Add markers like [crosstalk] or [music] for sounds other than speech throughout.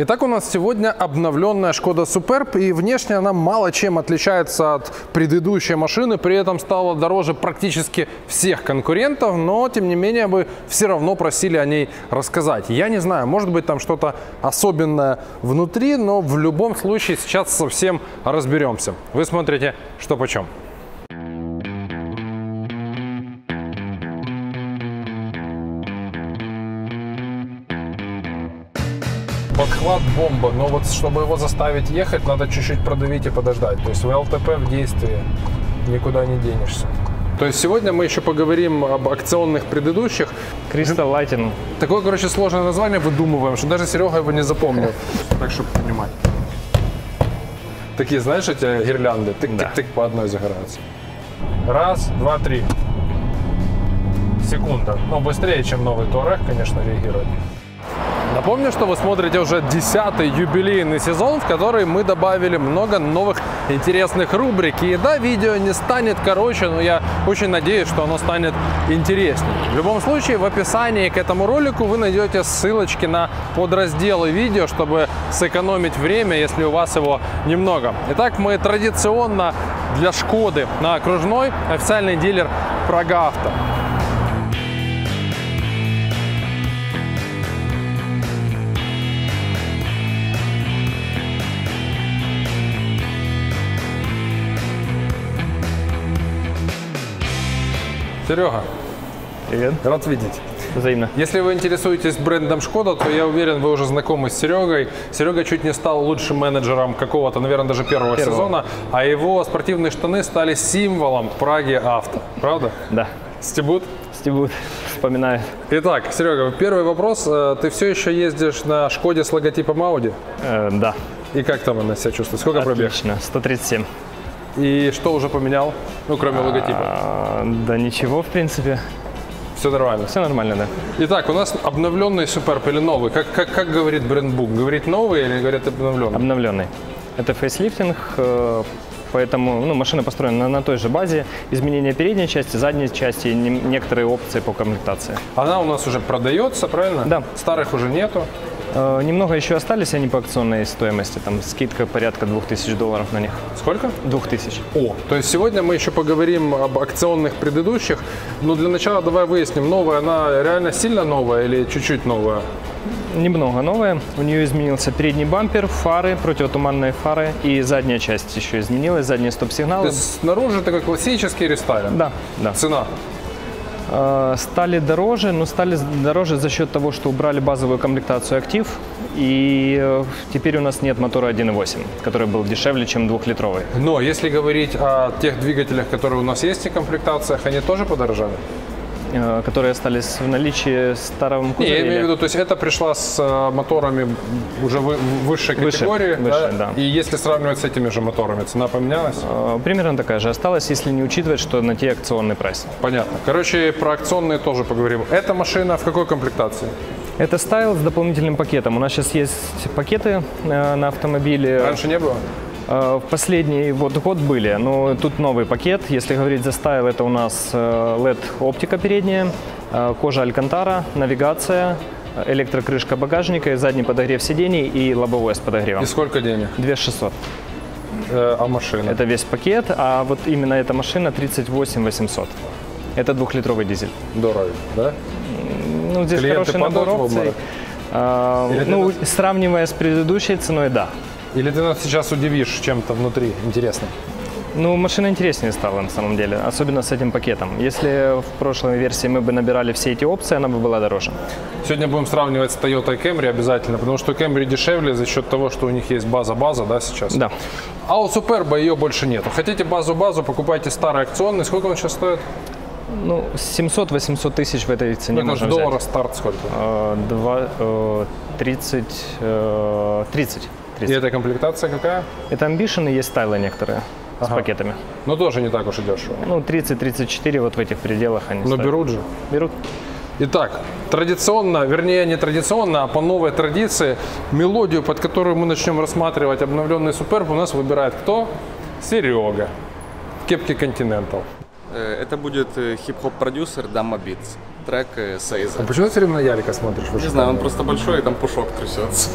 Итак, у нас сегодня обновленная Шкода Суперб, и внешне она мало чем отличается от предыдущей машины, при этом стала дороже практически всех конкурентов, но тем не менее вы все равно просили о ней рассказать. Я не знаю, может быть там что-то особенное внутри, но в любом случае сейчас совсем разберемся. Вы смотрите «Что почем». Подхват бомба, но вот чтобы его заставить ехать, надо чуть-чуть продавить и подождать. То есть в ЛТП в действии никуда не денешься. То есть сегодня мы еще поговорим об акционных предыдущих. Crystal Lighting. Такое, короче, сложное название выдумываем, что даже Серега его не запомнил. Так, чтобы понимать. Такие, знаешь, эти гирлянды, тык-тык-тык по одной загораются. Раз, два, три. Секунда. Ну, быстрее, чем новый Touareg, конечно, реагирует. Напомню, что вы смотрите уже десятый юбилейный сезон, в который мы добавили много новых интересных рубрик. И да, видео не станет короче, но я очень надеюсь, что оно станет интереснее. В любом случае, в описании к этому ролику вы найдете ссылочки на подразделы видео, чтобы сэкономить время, если у вас его немного. Итак, мы традиционно для Шкоды на окружной официальный дилер Прага Серега, Привет. рад видеть. Взаимно. Если вы интересуетесь брендом Шкода, то я уверен, вы уже знакомы с Серегой. Серега чуть не стал лучшим менеджером какого-то, наверное, даже первого, Первого. сезона, а его спортивные штаны стали символом Праги авто. Правда? Да. Стебут? Стебут. Вспоминаю. Итак, Серега, первый вопрос. Э, Ты все еще ездишь на Шкоде с логотипом Audi? Э, да. И как там она себя чувствует? Сколько пробег? Отлично. 137. И что уже поменял? Ну, кроме логотипа. А, да ничего, в принципе. Все нормально. Все нормально, да. Итак, у нас обновленный Суперб или новый? Как, как, как говорит брендбук? Говорит новый или говорит обновленный? Обновленный. Это фейслифтинг, э, поэтому ну, машина построена на, на той же базе. Изменения передней части, задней части и не- некоторые опции по комплектации. Она у нас уже продается, правильно? Да. Старых уже нету. Э, Немного еще остались они по акционной стоимости. Там скидка порядка 2000 долларов на них. Сколько? 2000. О, то есть сегодня мы еще поговорим об акционных предыдущих. Но для начала давай выясним, новая она реально сильно новая или чуть-чуть новая? Немного новое. У нее изменился передний бампер, фары, противотуманные фары и задняя часть еще изменилась, задние То стоп-сигналы. есть снаружи такой классический рестайлинг. Да, да. Цена. Э, Стали дороже, но стали дороже за счет того, что убрали базовую комплектацию «Актив», и э, теперь у нас нет мотора 1.8, который был дешевле, чем двухлитровый. Но если говорить о тех двигателях, которые у нас есть в комплектациях, они тоже подорожали? Э, которые остались в наличии старом Не, кузове. я имею в виду, то есть это пришла с э, моторами уже вы- высшей Выше, категории, выше, да. И если сравнивать с этими же моторами, цена поменялась? Э, Примерно такая же осталась, если не учитывать, что на те акционный прайс. Понятно. Короче, про акционные тоже поговорим. Эта машина в какой комплектации? Это стайл с дополнительным пакетом. У нас сейчас есть пакеты э, на автомобиле. Раньше не было? Э, В последний вот год были, но тут новый пакет. Если говорить за стайл, это у нас э, LED-оптика передняя, э, кожа Алькантара, навигация, электрокрышка багажника, задний подогрев сидений и лобовое с подогревом. И сколько денег? 2600. Э, а машина? Это весь пакет, а вот именно эта машина 38 800. Это двухлитровый дизель. Дорого, да? Ну, здесь Клиенты хороший набор опций. А, ну, сравнивая с предыдущей ценой, да. Или ты нас сейчас удивишь чем-то внутри интересным? Ну, машина интереснее стала на самом деле, особенно с этим пакетом. Если в прошлой версии мы бы набирали все эти опции, она бы была дороже. Сегодня будем сравнивать с Toyota Camry обязательно, потому что Camry дешевле за счет того, что у них есть база-база, да, сейчас? Да. А у Суперба ее больше нету. Хотите базу-базу, покупайте старый акционный. Сколько он сейчас стоит? Ну, 700-800 тысяч в этой цене Ну, можно взять. доллара старт сколько? Э, Два, э, 30, э, 30. И 30. эта комплектация какая? Это Ambition и есть стайлы некоторые с Ага. пакетами. Ну, тоже не так уж и дешево. Ну, 30-34 вот в этих пределах они Но стоят. берут же. Берут. Итак, традиционно, вернее не традиционно, а по новой традиции, мелодию, под которую мы начнем рассматривать обновленный Суперб, у нас выбирает кто? Серега. В кепке Continental. Э, Это будет э, хип-хоп-продюсер Дамма Битс. Трек э, Сейза. почему ты все время на Ярика смотришь? Не знаю, он просто большой, и там пушок трясется.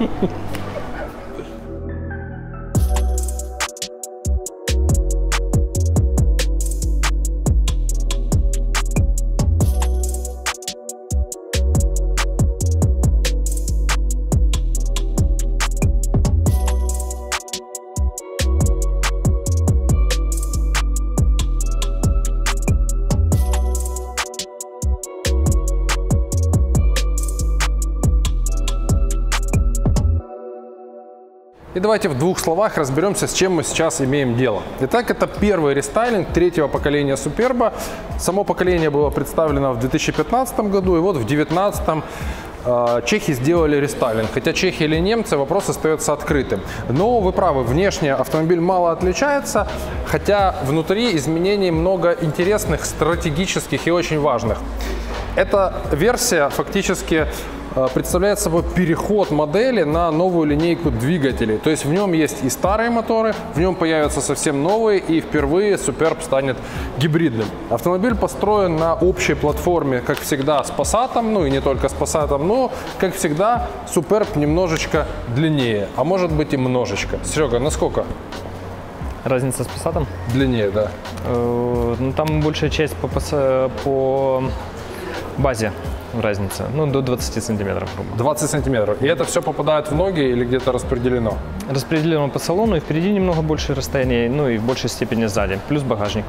[laughs] давайте в двух словах разберемся, с чем мы сейчас имеем дело. Итак, это первый рестайлинг третьего поколения Суперба. Само поколение было представлено в 2015 году, и вот в 2019 э, чехи сделали рестайлинг. Хотя чехи или немцы, вопрос остается открытым. Но вы правы, внешне автомобиль мало отличается, хотя внутри изменений много интересных, стратегических и очень важных. Эта версия фактически представляет собой переход модели на новую линейку двигателей. То есть в нем есть и старые моторы, в нем появятся совсем новые, и впервые Superb станет гибридным. Автомобиль построен на общей платформе, как всегда, с Passat, ну и не только с Passat, но, как всегда, Superb немножечко длиннее, а может быть и немножечко. Серега, насколько Разница с Passat? длиннее, да? Э, Ну, там большая часть по, по базе разница. Ну, до 20 сантиметров, грубо. 20 сантиметров. И это все попадает в ноги или где-то распределено? Распределено по салону, и впереди немного больше расстояние, ну и в большей степени сзади. Плюс багажник.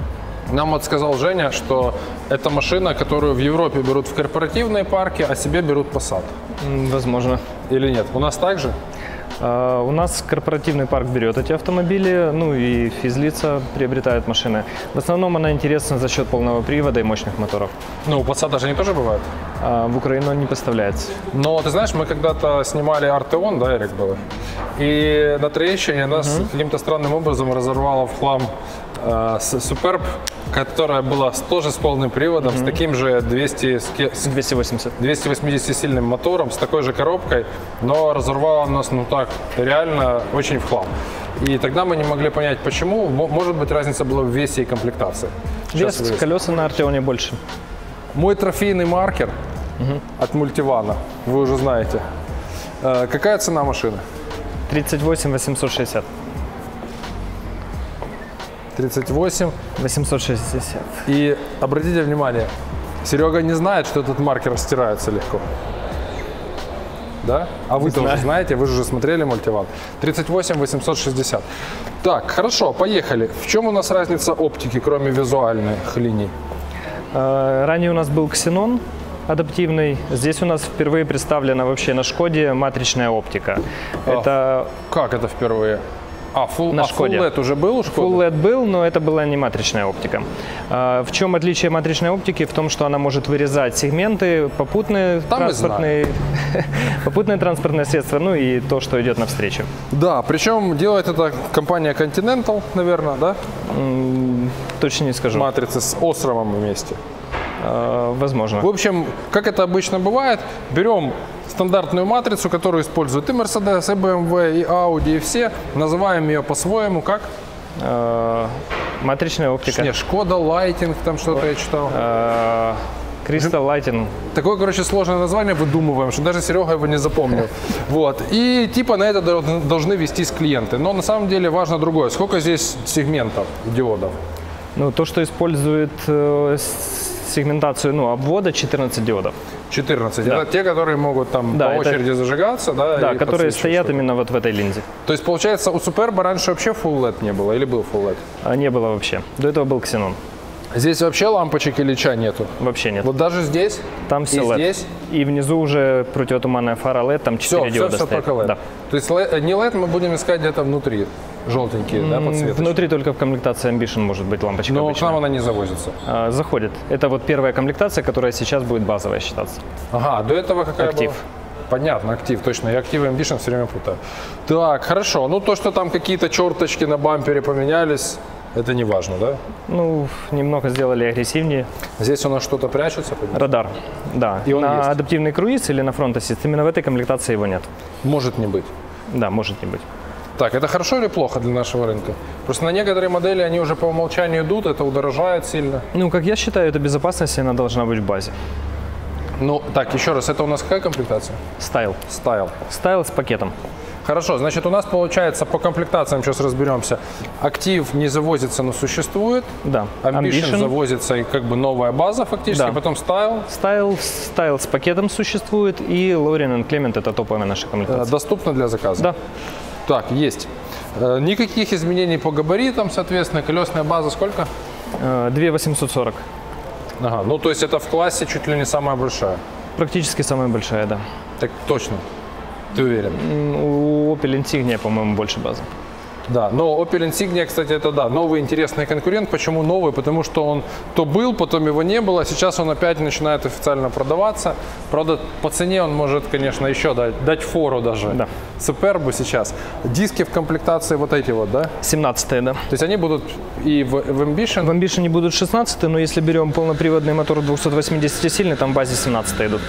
Нам вот сказал Женя, что это машина, которую в Европе берут в корпоративные парки, а себе берут Passat. Возможно. Или нет? У нас так же? А, У нас корпоративный парк берет эти автомобили, ну и физлица приобретают машины. В основном она интересна за счет полного привода и мощных моторов. Ну, у Passat же они тоже бывают. А в Украину не поставляется. Но ты знаешь, мы когда-то снимали Артеон, да, Эрик, было? И на Троещине нас каким-то странным образом разорвало в хлам Superb, которая была тоже с полным приводом, с таким же 200, с ке- с 280. 280-сильным мотором, с такой же коробкой, но разорвало нас, ну так, реально очень в хлам. И тогда мы не могли понять, почему. Мо- Может быть, разница была в весе и комплектации. Вес, колеса на Артеоне больше. Мой трофейный маркер от мультивана, вы уже знаете. Э, Какая цена машины? 38 860. 38. 860. И обратите внимание, Серега не знает, что этот маркер стирается легко. Да? А вы тоже знаю. знаете, вы же уже смотрели мультиван. 38 860. Так, хорошо, поехали. В чем у нас разница оптики, кроме визуальных линий? Э, Ранее у нас был Xenon адаптивный. Здесь у нас впервые представлена вообще на Шкоде матричная оптика. Это Как это впервые? А, full, На а, full. LED уже был у Шкоды? Full LED был, но это была не матричная оптика. А, В чем отличие матричной оптики? В том, что она может вырезать сегменты, попутные Там транспортные, [laughs] попутные транспортные средства, ну и то, что идет навстречу. Да, причем делает это компания Continental, наверное, да? Точно не скажу. Матрицы с Островом вместе. А, Возможно. В общем, как это обычно бывает, берем стандартную матрицу, которую используют и Mercedes, и BMW, и Audi, и все, называем ее по-своему, как? А, Матричная оптика. Не, Шкода Lighting, там что-то я читал. Crystal Lighting. Такое, короче, сложное название выдумываем, что даже Серега его не запомнил. Вот. И типа на это дол- должны вестись клиенты. Но на самом деле важно другое. Сколько здесь сегментов диодов? Ну, то, что использует э, сегментацию ну, обвода 14 диодов. 14. Да. Это те, которые могут там Да, по это- очереди зажигаться, да? Да, которые стоят именно вот в этой линзе. То есть, получается, у Суперба раньше вообще Full LED не было или был Full LED? А не было вообще. До этого был Xenon. Здесь вообще лампочек Ильича нету. Вообще нет. Вот даже здесь Там все и LED. здесь И внизу уже противотуманная фара LED, там 4 все, все, диода все стоят. только LED. Да. То есть лэ- не LED мы будем искать где-то внутри, желтенькие, да, М, подсветочки. Внутри только в комплектации Ambition может быть лампочка Но к обычная. нам она не завозится. А, Заходит. Это вот первая комплектация, которая сейчас будет базовая считаться. Ага, до этого какая Актив. была? Понятно, актив, точно. Я актив и Ambition все время путаю. Так, хорошо. Ну, то, что там какие-то черточки на бампере поменялись, это не важно, да? Ну, немного сделали агрессивнее. Здесь у нас что-то прячется? понимаешь? Радар, да. И он на есть. адаптивный круиз или на фронт ассист, именно в этой комплектации его нет. Может не быть. Да, может не быть. Так, это хорошо или плохо для нашего рынка? Просто на некоторые модели они уже по умолчанию идут, это удорожает сильно. Ну, как я считаю, эта безопасность, она должна быть в базе. Ну, так, еще раз, это у нас какая комплектация? Стайл. Стайл. Стайл с пакетом. Хорошо, значит, у нас получается по комплектациям, сейчас разберемся. Актив не завозится, но существует. Да. Ambition, Ambition. завозится и как бы новая база фактически, Да. потом Style. Стайл, стайл с пакетом существует, и Лориан и Клемент это топовая наша э, комплектация. Доступно для заказа. Да. Так, есть. Э, Никаких изменений по габаритам, соответственно, колесная база сколько? Э, 2840. Ага, ну то есть это в классе чуть ли не самая большая. Практически самая большая, да. Так точно. Ты уверен? У Opel Insignia, по-моему, больше базы. Да, но Opel Insignia, кстати, это да, новый интересный конкурент. Почему новый? Потому что он то был, потом его не было, сейчас он опять начинает официально продаваться. Правда, по цене он может, конечно, еще дать, дать фору даже. Да. Супербу сейчас. Диски в комплектации вот эти вот, да? 17 да. То есть они будут и в, в Ambition, В Ambition будут 16 но если берем полноприводный мотор 280-сильный, там в базе 17 идут.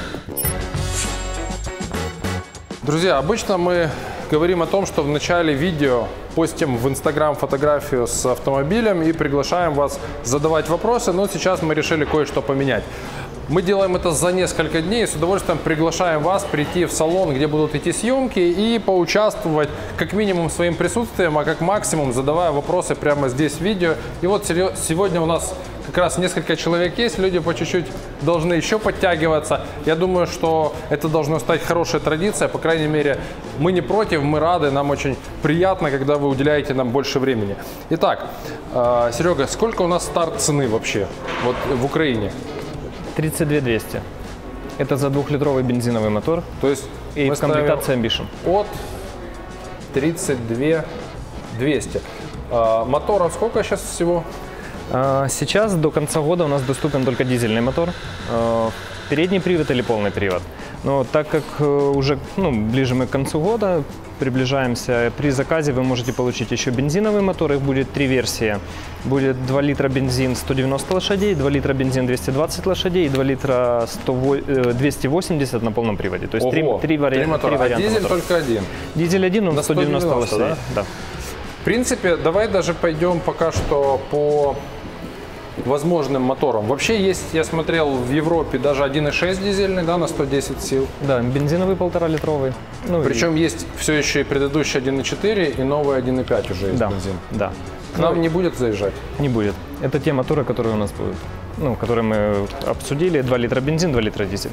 Друзья, обычно мы говорим о том, что в начале видео постим в Инстаграм фотографию с автомобилем и приглашаем вас задавать вопросы, но сейчас мы решили кое-что поменять. Мы делаем это за несколько дней и с удовольствием приглашаем вас прийти в салон, где будут идти съемки и поучаствовать как минимум своим присутствием, а как максимум задавая вопросы прямо здесь в видео. И вот сегодня у нас как раз несколько человек есть, люди по чуть-чуть должны еще подтягиваться. Я думаю, что это должно стать хорошей традицией, по крайней мере, мы не против, мы рады, нам очень приятно, когда вы уделяете нам больше времени. Итак, э, Серега, сколько у нас старт цены вообще вот в Украине? 32 200. Это за двухлитровый бензиновый мотор То есть и в комплектации Ambition. от 32 200. А, моторов сколько сейчас всего? А, Сейчас до конца года у нас доступен только дизельный мотор. А, Передний привод или полный привод. Но так как э, уже ну, ближе мы к концу года приближаемся, при заказе вы можете получить еще бензиновый мотор. Их будет три версии. Будет 2 литра бензин 190 лошадей, 2 литра бензин 220 лошадей и 2 литра 100, э, 280 на полном приводе. То есть три, три, вари- три мотора. три а варианта дизель моторов. только один. Дизель один, он На 190, 190, лошадей. Да? В принципе, давай даже пойдем пока что по возможным моторам. Вообще есть, я смотрел в Европе даже 1.6 дизельный, да, на 110 сил. Да, бензиновый полтора литровый. Ну, и- Причем есть все еще и предыдущий 1.4 и новый 1.5 уже есть да, бензин. да. К нам не будет заезжать. Не будет. Это те моторы, которые у нас будут. Ну, которые мы обсудили. 2 литра бензин, 2 литра дизель.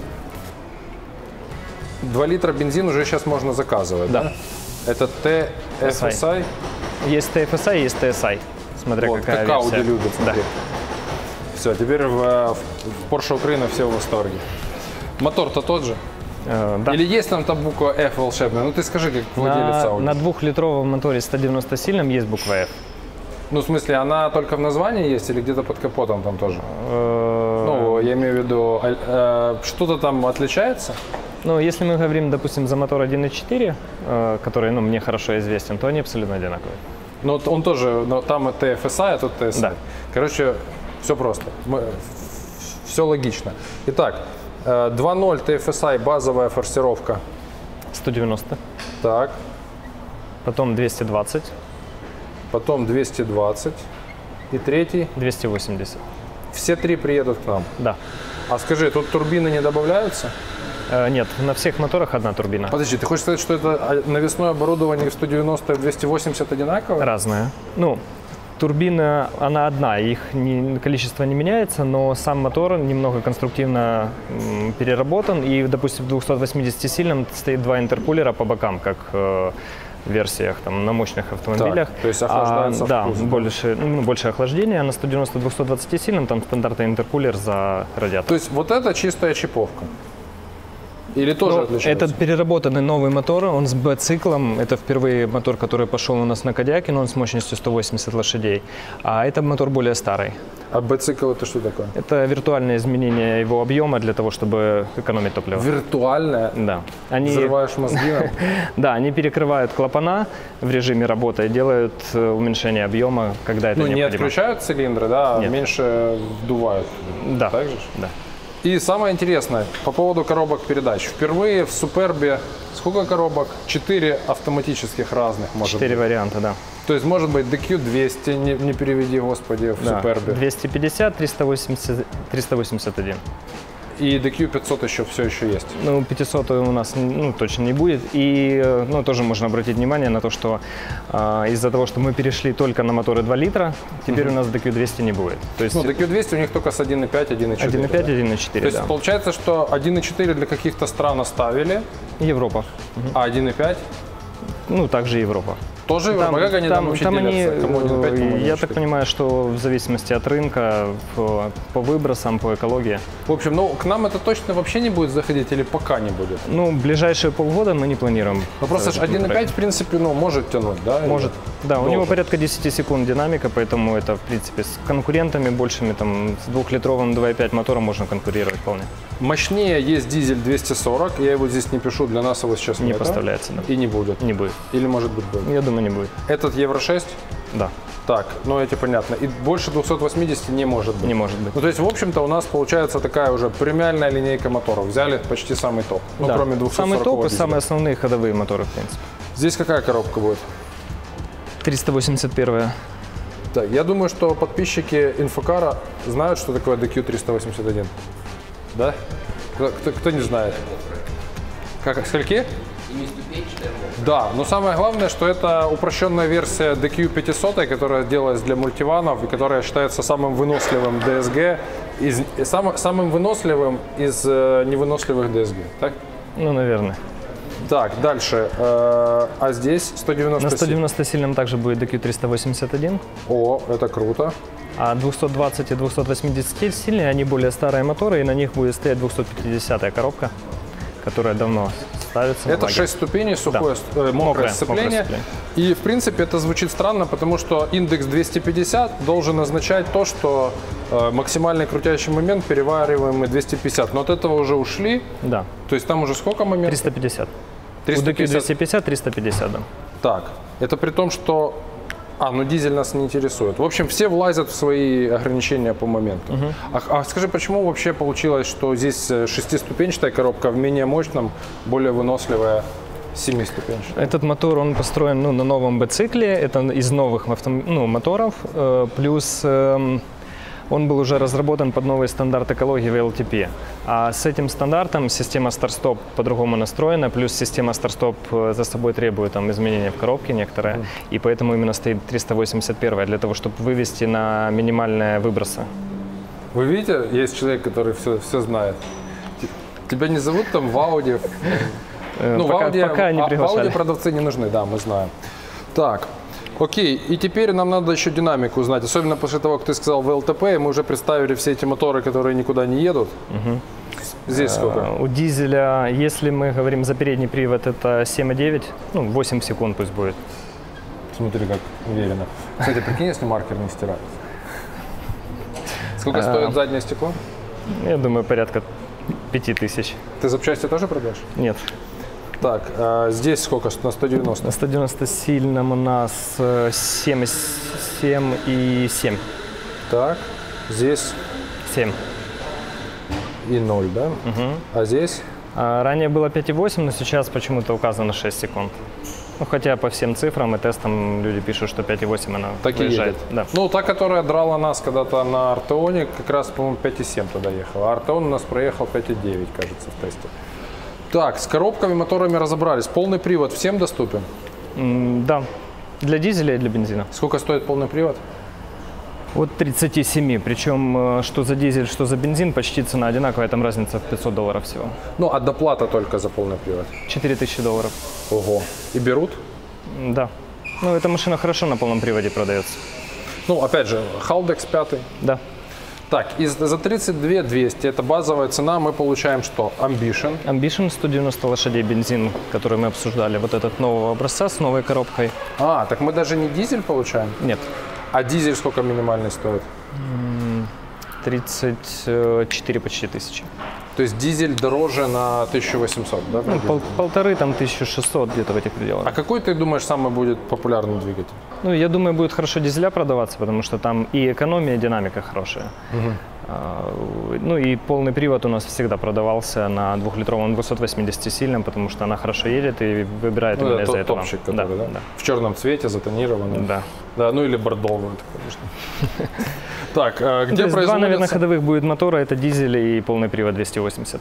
2 литра бензин уже сейчас можно заказывать, да? Да. Это TFSI. Есть TFSI, есть TSI. Смотря Вот, какая как Audi версия. любят, Да. Все, теперь в, в Porsche Украина все в восторге. Мотор-то тот же? Э, да. Или есть там та буква F волшебная? Ну ты скажи, как владелец на, Audi. на двухлитровом моторе 190 сильном есть буква F. Ну, в смысле, она только в названии есть или где-то под капотом там тоже? Э, Ну, я имею в виду, э, э, что-то там отличается? Ну, если мы говорим, допустим, за мотор 1.4, э, который ну, мне хорошо известен, то они абсолютно одинаковые. Ну, он тоже, но там это TFSI, а тут TSI. Да. Короче, все просто. все логично. Итак, э, 2.0 TFSI, базовая форсировка. 190, Так, потом 220, потом 220 и третий. 280. Все три приедут к нам. Да. А скажи, тут турбины не добавляются? Э, нет, на всех моторах одна турбина. Подожди, ты хочешь сказать, что это а, навесное оборудование в 190 и в 280 одинаковое? Разная. Ну, турбина, она одна, их не- количество не меняется, но сам мотор немного конструктивно м, переработан. И, допустим, в 280-сильном стоит два интеркулера по бокам, как э, версиях там, на мощных автомобилях. то есть охлаждается а, Да, вкус, больше, ну, больше охлаждения, а на 190-220 сильном там стандартный интеркулер за радиатор. То есть вот это чистая чиповка? Или тоже Ну, отличается? Этот переработанный новый мотор, он с Б-циклом. Это впервые мотор, который пошел у нас на Кадиаке, но он с мощностью 180 лошадей. А это мотор более старый. А Б-цикл это что такое? Это виртуальное изменение его объема для того, чтобы экономить топливо. Виртуальная? Да. Они, Взрываешь мозги [laughs] да, они перекрывают клапана в режиме работы и делают э, уменьшение объема, когда это Ну, не необходимо. отключают цилиндры, да, а меньше вдувают. Да. Так же? Да. И самое интересное, по поводу коробок передач. Впервые в Супербе сколько коробок? Четыре автоматических разных, может Четыре варианта, да. То есть, может быть, DQ200, не, не переведи, господи, в Да. Супербе. 250, 380, 381. И DQ 500 еще все еще есть. Ну, 500 у нас ну, точно не будет. И э, ну, тоже можно обратить внимание на то, что э, из-за того, что мы перешли только на моторы 2 литра, теперь у нас DQ 200 не будет. То есть Ну, DQ 200 у них только с 1.5, 1.4. 1.5, да? 1.4, То есть да. получается, что 1.4 для каких-то стран оставили, Европа. а 1.5 Ну, также Европа. Тоже Европа. Как они там, вообще там они, делятся? Кому 1.5, э, кому я 1.4? так понимаю, что в зависимости от рынка, в- по выбросам, по экологии. В общем, ну, к нам это точно вообще не будет заходить или пока не будет? Ну, ближайшие полгода мы не планируем. Ну, просто э, ж 1.5, в принципе, ну, может тянуть, да? или- Может. Да, у Должен. него порядка 10 секунд динамика, поэтому это, в принципе, с конкурентами большими, там, с двухлитровым 2.5 мотором можно конкурировать вполне. Мощнее есть дизель 240, я его здесь не пишу, для нас его сейчас Не нет, да? поставляется, да. И не будет. Не будет. Или может быть будет. Я думаю, не будет. Этот Евро 6? Да, Так, ну эти понятно. И больше 280 не может быть. не может быть. Ну, то есть, в общем-то, у нас получается такая уже премиальная линейка моторов. Взяли почти самый топ. Ну, Да. кроме 240 Самый топ и дизеля. самые основные ходовые моторы, в принципе. Здесь какая коробка будет? 381 Так, я думаю, что подписчики Инфокара знают, что такое DQ381. Да? Кто, кто- кто не знает? Как, скольки? Да, но самое главное, что это упрощенная версия DQ 500, которая делалась для мультиванов и которая считается самым выносливым DSG, из, сам- самым выносливым из э, невыносливых DSG. Так? Ну, наверное. Так, дальше. Э, а здесь 190 На 190 сильном также будет DQ381, О, это круто. а 220 и 280 сильные, они более старые моторы, и на них будет стоять 250 коробка, которая давно ставится. Это. 6 ступеней, сухое, Да. э, мокрое, Мокрое, сцепление. мокрое сцепление. И, в принципе, это звучит странно, потому что индекс 250 должен означать то, что э, максимальный крутящий момент перевариваемый 250. Но от этого уже ушли. Да, То есть там уже сколько моментов? 350. У 350. DQ 250, 350, да. Так, это при том, что... А, ну дизель нас не интересует. В общем, все влазят в свои ограничения по моменту. А, а скажи, почему вообще получилось, что здесь э, шестиступенчатая коробка, в менее мощном, более выносливая семиступенчатая? Этот мотор, он построен ну, на новом B-цикле, это из новых ну, моторов, э, плюс эм, он был уже разработан под новый стандарт экологии VLTP. А с этим стандартом система старт-стоп по-другому настроена, плюс система старт-стоп э, за собой требует там, изменения в коробке некоторые, и поэтому именно стоит 381 для того, чтобы вывести на минимальные выбросы. Вы видите, есть человек, который все, все знает. Тебя не зовут там в Ауди? Э, Ну, в пока, Ауди, пока не а- в. Ауди продавцы не нужны, да, мы знаем. Так, окей, и теперь нам надо еще динамику узнать, особенно после того, как ты сказал ВЛТП, и мы уже представили все эти моторы, которые никуда не едут. Здесь сколько? Э, У дизеля, если мы говорим за передний привод, это 7,9, ну 8 секунд пусть будет. Смотри, как уверенно. Кстати, прикинь, если маркер не стирать. Сколько А. стоит заднее стекло? Я думаю, порядка 5000. Ты запчасти тоже продаешь? Нет, Так, а здесь сколько? На 190? на 190 сильном у нас э, 7, 7 и 7. Так, здесь 7. и 0, да? А здесь? А ранее было 5,8, но сейчас почему-то указано 6 секунд. Ну, хотя по всем цифрам и тестам люди пишут, что 5,8 она Так и выезжает. едет. Да. Ну, та, которая драла нас когда-то на Артеоне, как раз, по-моему, 5,7 тогда ехала. А Артеон у нас проехал 5,9, кажется, в тесте. Так, с коробками, моторами разобрались. Полный привод всем доступен? М, да, для дизеля и для бензина. Сколько стоит полный привод? От 37, причем э, что за дизель, что за бензин, почти цена одинаковая, там разница в 500 долларов всего. Ну, а доплата только за полный привод. 4000 долларов. Ого. И берут? Да. Ну, эта машина хорошо на полном приводе продается. Ну, опять же, Haldex 5. Да. Так, и за за 32 200, это базовая цена, мы получаем что? Ambition. Ambition 190 лошадей бензин, который мы обсуждали, вот этот нового образца с новой коробкой. А, так мы даже не дизель получаем? Нет, А дизель сколько минимальный стоит? 34 почти тысячи. То есть дизель дороже на 1800, да? Ну, пол- полторы, там 1600 где-то в этих А пределах. какой ты думаешь самый будет популярный двигатель? Ну, я думаю, будет хорошо дизеля продаваться, потому что там и экономия, и динамика хорошая. А, Ну и полный привод у нас всегда продавался на двухлитровом 280-сильном, потому что она хорошо едет и выбирает Ну, именно это из-за этого. топчик, который, да? да. В черном цвете, затонированный. Да. Да, ну или бордовый, конечно. [laughs] Так, Ну, где есть два, наверное, производится? ходовых будет мотора, это дизель и полный привод 280.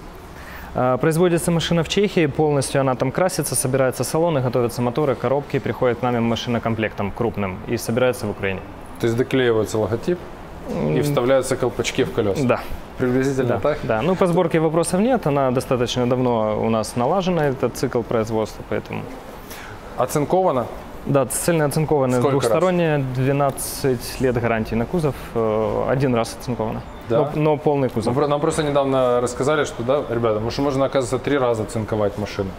А, Производится машина в Чехии, полностью она там красится, собирается салоны, готовятся моторы, коробки, приходит к нам машинокомплектом крупным и собирается в Украине. То есть доклеивается логотип и вставляются колпачки в колеса. Да, Приблизительно да, так? да. Ну, по сборке вопросов нет, она достаточно давно у нас налажена, этот цикл производства, поэтому... Оцинковано? Да, цельно оцинкованная, Сколько раз? двухсторонняя, 12 лет гарантии на кузов, э, один раз оцинковано. Да? Но, но полный кузов. Нам про- Нам просто недавно рассказали, что, да, ребята, может, можно, оказывается, три раза цинковать машину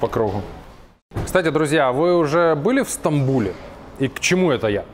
по кругу. Кстати, друзья, вы уже были в Стамбуле? И к чему это я?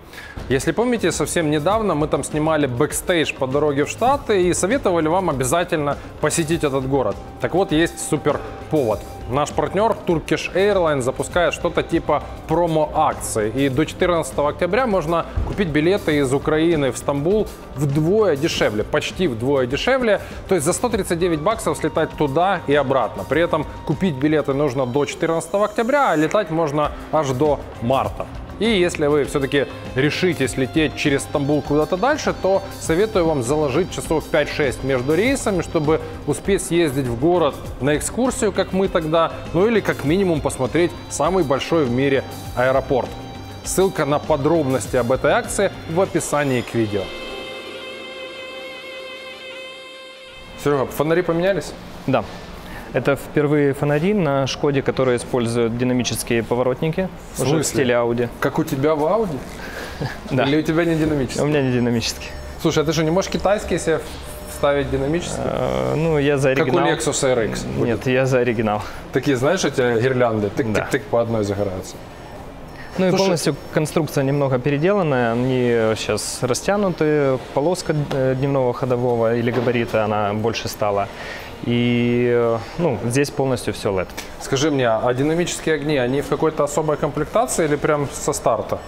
Если помните, совсем недавно мы там снимали бэкстейдж по дороге в Штаты и советовали вам обязательно посетить этот город. Так вот, есть супер повод. Наш партнер Turkish Airlines запускает что-то типа промо-акции. И до 14 октября можно купить билеты из Украины в Стамбул вдвое дешевле, почти вдвое дешевле. То есть за 139 баксов слетать туда и обратно. При этом купить билеты нужно до 14 октября, а летать можно аж до марта. И если вы все-таки решитесь лететь через Стамбул куда-то дальше, то советую вам заложить часов 5-6 между рейсами, чтобы успеть съездить в город на экскурсию, как мы тогда, ну или как минимум посмотреть самый большой в мире аэропорт. Ссылка на подробности об этой акции в описании к видео. Серега, фонари поменялись? Да. Это впервые фонари на Шкоде, которые используют динамические поворотники. В Уже в стиле Audi. Как у тебя в Ауди? Да. Или у тебя не У динамический? меня не динамические. Слушай, а ты что, не можешь китайские себе вставить динамические? Э, Ну, я за Как у оригинал. Lexus RX. Нет, я за оригинал. Такие, знаешь, эти гирлянды, Да. тык-тык-тык по одной загораются. Ну и Слушай- полностью конструкция немного переделанная. Они сейчас растянуты. Полоска э, дневного ходового или габарита, она больше стала. И э, ну, здесь полностью все LED. Скажи мне, а динамические огни, они в какой-то особой комплектации или прям со старта?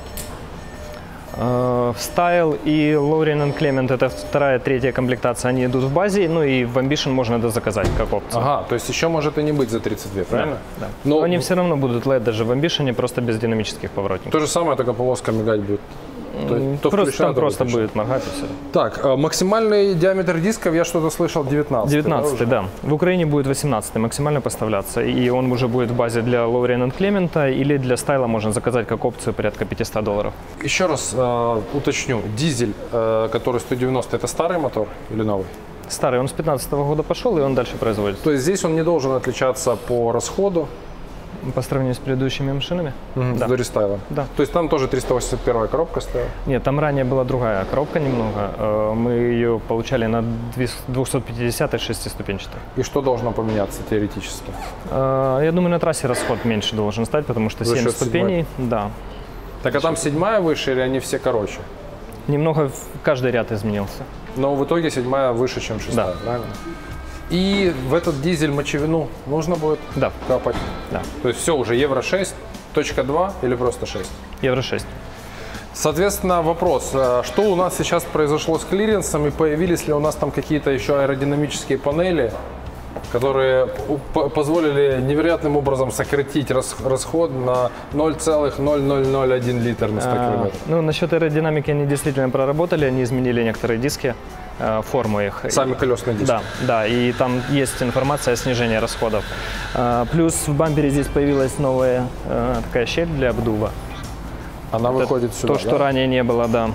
Э, Style и Lorien and Clement это вторая, третья комплектация, они идут в базе, ну и в Ambition можно дозаказать как опцию. Ага, то есть еще может и не быть за 32, правильно? Да. Но Но они все равно будут LED даже в Ambition, просто без динамических поворотников. то же самое, только полоска мигать будет. То, то просто, там просто выключено. будет моргать и все. Так, а максимальный диаметр дисков, я что-то слышал, 19. 19 да, да? В Украине будет 18 максимально поставляться. И он уже будет в базе для Lorien and Clement или для стайла можно заказать как опцию порядка 500 долларов. Еще раз э, уточню, дизель, э, который 190, это старый мотор или новый? Старый, он с 15 года пошел, и он дальше производится. То есть здесь он не должен отличаться по расходу По сравнению с предыдущими машинами? с Да. дорестайлом? Да. То есть там тоже 381 коробка стояла? Нет, там ранее была другая коробка немного. Э, Мы ее получали на 250 шестиступенчатой. И что должно поменяться теоретически? Э, Я думаю, на трассе расход меньше должен стать, потому что За 7 счет ступеней, да. Так а там седьмая выше или они все короче? Немного каждый ряд изменился. Но в итоге седьмая выше, чем шестая, Да. правильно? И в этот дизель мочевину нужно будет Да, капать? да. То есть все, уже Евро 6, точка 2 или просто 6? Евро 6. Соответственно, вопрос, э, что у нас сейчас произошло с клиренсом и появились ли у нас там какие-то еще аэродинамические панели, которые позволили невероятным образом сократить рас- расход на 0,0001 литр на 100 А, километров. Ну, насчет аэродинамики они действительно проработали, они изменили некоторые диски, форму их. Сами колесные диски. Да, да, и там есть информация о снижении расходов. А, Плюс в бампере здесь появилась новая э, такая щель для обдува. Она Это выходит сюда, То, что да? ранее не было, да.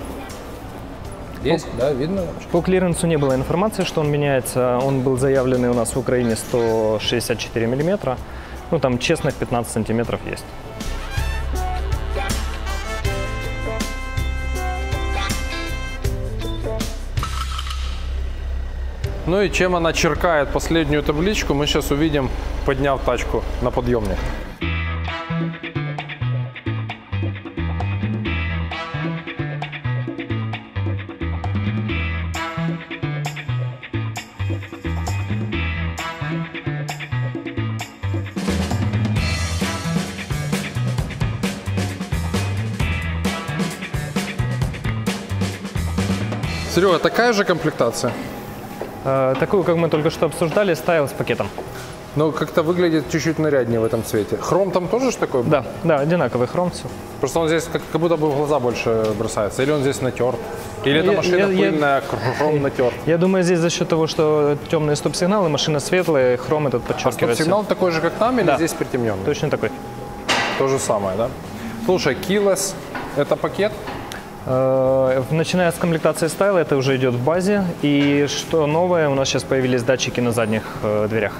Есть, да, видно? По клиренсу не было информации, что он меняется. Он был заявленный у нас в Украине 164 миллиметра. Ну, там честных 15 сантиметров есть. Ну и чем она черкает последнюю табличку, мы сейчас увидим, подняв тачку на подъемник. Серега, такая же комплектация? Э, Такую, как мы только что обсуждали, ставил с пакетом. Ну, как-то выглядит чуть-чуть наряднее в этом цвете. Хром там тоже ж такой? Да, да, одинаковый хром все. Просто он здесь как, как будто бы в глаза больше бросается. Или он здесь натерт. Или эта Я- машина я- я- пыльная, хром натерт. Я думаю, здесь за счет того, что темные стоп-сигналы, машина светлая, хром этот А подчеркивает. всё. сигнал такой же, как там, или Да. здесь притемненный? Точно такой. То же самое, да? Слушай, Keyless – это пакет? Э, Начиная с комплектации стайла, это уже идет в базе. И что новое, у нас сейчас появились датчики на задних э, дверях.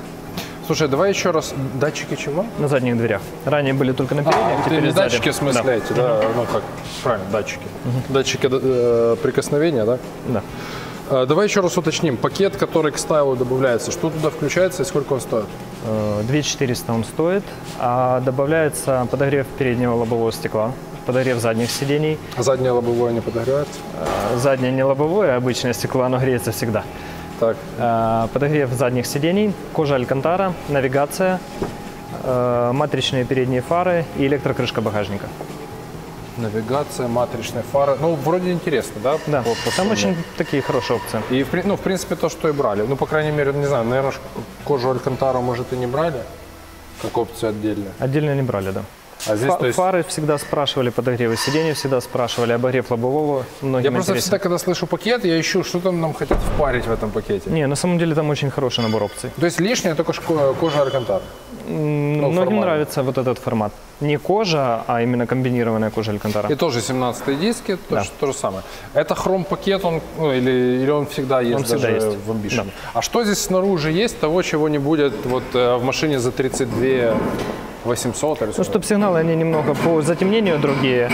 Слушай, давай еще раз. Датчики чего? На задних дверях. Ранее были только на передних, это теперь не сзади. датчики, в смысле, Да. да? Ну, как, правильно, датчики. Датчики э, прикосновения, да? Да. Э, Давай еще раз уточним. Пакет, который к стайлу добавляется, что туда включается и сколько он стоит? Э, 2400 он стоит, а добавляется подогрев переднего лобового стекла, подогрев задних сидений. А заднее лобовое не подогревается? Э, Заднее не лобовое, обычное стекло, оно греется всегда. Так. Э, Подогрев задних сидений, кожа алькантара, навигация, э, матричные передние фары и электрокрышка багажника. Навигация, матричные фары. Ну, вроде интересно, да? Да, По- по там сумме. очень такие хорошие опции. И, ну, в принципе, то, что и брали. Ну, по крайней мере, не знаю, наверное, кожу Алькантару, может, и не брали, как опцию отдельно. Отдельно не брали, да. А здесь, Фа- то есть... Фары всегда спрашивали, подогревы сидений всегда спрашивали, обогрев лобового. Многим Я просто интересен. всегда, когда слышу пакет, я ищу, что там нам хотят впарить в этом пакете. Не, на самом деле там очень хороший набор опций. То есть лишнее только кожа Алькантара. М, Многим формально. нравится вот этот формат. Не кожа, а именно комбинированная кожа алькантара. И тоже 17 диски, то, Да. же- то же самое. Это хром-пакет, он, ну, или, или он всегда есть Он всегда даже есть. в Ambition? Да. А что здесь снаружи есть, того, чего не будет вот э, в машине за 32 800 или Ну, чтобы сигналы, они немного по затемнению другие.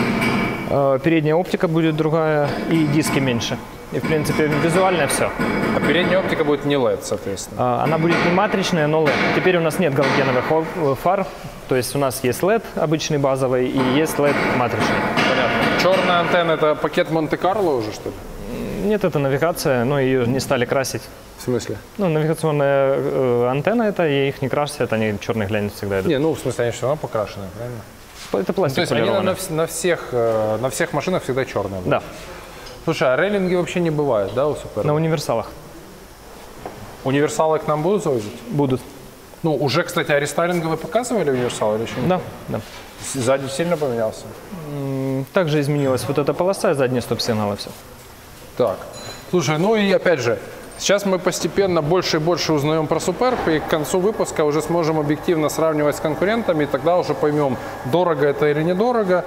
Э, Передняя оптика будет другая и диски меньше. И, в принципе, визуально все. А передняя оптика будет не LED, соответственно. Она будет не матричная, но LED. Теперь у нас нет галогеновых о- фар. То есть у нас есть LED обычный базовый и есть LED матричный. Понятно. Черная антенна это пакет Монте-Карло уже, что ли? Нет, это навигация, но ее не стали красить. В смысле? Ну, навигационная э, антенна это, и их не красят, они черный глянец всегда идут. Не, ну в смысле, они все равно покрашены, правильно? Это То пластик есть они на, на всех, э, на всех машинах всегда черные. будут? Да, Слушай, а рейлинги вообще не бывает, да, у Супер? на универсалах Универсалы к нам будут завозить? будут. Ну, уже, кстати, а рестайлинговые показывали универсал или еще нет? Да, да. Сзади сильно поменялся? Также изменилась вот эта полоса задние стоп-сигналы все. Так. Слушай, ну и опять же, сейчас мы постепенно больше и больше узнаем про Суперб, и к концу выпуска уже сможем объективно сравнивать с конкурентами, и тогда уже поймем, дорого это или недорого.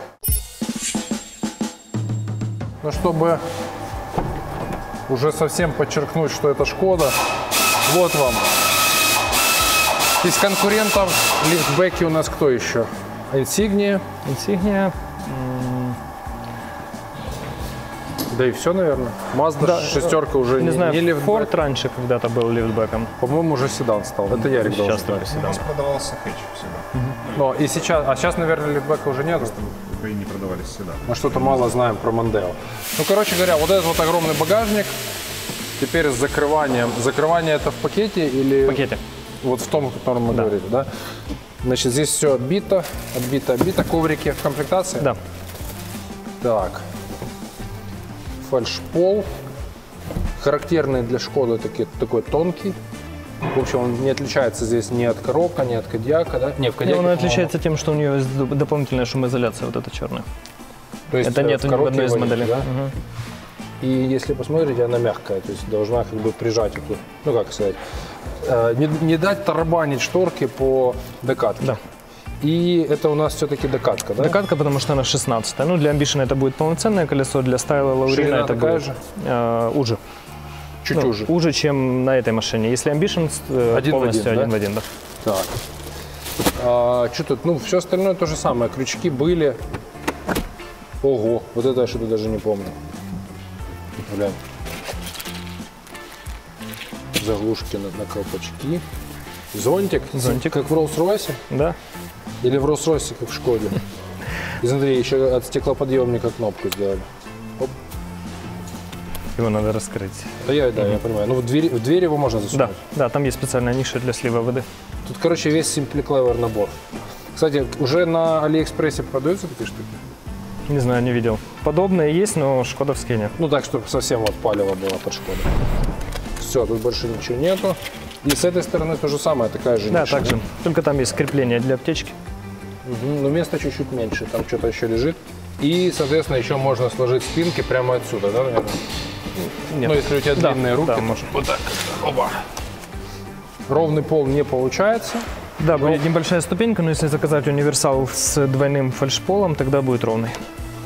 Но чтобы уже совсем подчеркнуть, что это Шкода, вот вам. Из конкурентов лифтбеки у нас кто еще? Insignia, Инсигния. Да и все, наверное. Mazda Да, шестерка уже Не знаю, не лифтбэк. Форд раньше когда-то был лифтбеком. По-моему, уже седан стал. Это Ярик должен Сейчас только знать. седан. продавался хэтч всегда. Но и сейчас, а сейчас, наверное, лифтбека уже нет. В Украине продавались всегда. Мы что-то мало знаем про Мондео. Ну, короче говоря, вот этот вот огромный багажник. Теперь с закрыванием. Закрывание это в пакете или В пакете. вот в том, о котором мы говорили, да? Значит, здесь все отбито, отбито, отбито. Коврики в комплектации? Да. Так. Фальшпол. Характерный для Шкоды таки, такой тонкий. В общем, он не отличается здесь ни от коробка, ни от Кодиака, да? Не, в И Кодиаке, он отличается тем, что у нее есть доп- дополнительная шумоизоляция, вот эта черная. То есть Это э, нет ни в одной из моделей. да? Мгм. И если посмотрите, она мягкая, то есть должна как бы прижать эту, ну как сказать, э, не, не дать тарабанить шторки по докатке. Да. И это у нас все-таки докатка, да? Докатка, потому что она 16 Ну, для Ambition это будет полноценное колесо, для стайла Лаурина это будет же? э, уже. Чуть Ну, уже. Уже, чем на этой машине. Если Ambition э, Один в полностью один, да? один в один, да. Так. А, что тут? Ну, все остальное то же самое. Крючки были. Ого, вот это я что-то даже не помню. Глянь. Заглушки на, на колпачки. Зонтик. Зонтик. Как в Роллс-Ройсе? Да. Или в Роллс-Ройсе, как в Шкоде? И смотри, еще от стеклоподъемника кнопку сделали. Его надо раскрыть. Да я, да, я понимаю. Ну, в дверь, в дверь его можно засунуть. Да, да, там есть специальная ниша для слива воды. Тут, короче, весь Simply Clever набор. Кстати, уже на Алиэкспрессе продаются такие штуки? Не знаю, не видел. Подобное есть, но шкодовские нет. Ну так, чтобы совсем вот палево было под Шкоду. Все, тут больше ничего нету. И с этой стороны то же самое, такая же Да, ниша, также. Только там есть крепление для аптечки. Мгм, Но места чуть-чуть меньше, там что-то еще лежит. И, соответственно, еще можно сложить спинки прямо отсюда, да, наверное? Нет. Ну, если у тебя Да, длинные руки, да, можно. вот так. Оба. Ровный пол не получается. Да, будет небольшая ступенька, но если заказать универсал с двойным фальшполом, тогда будет ровный.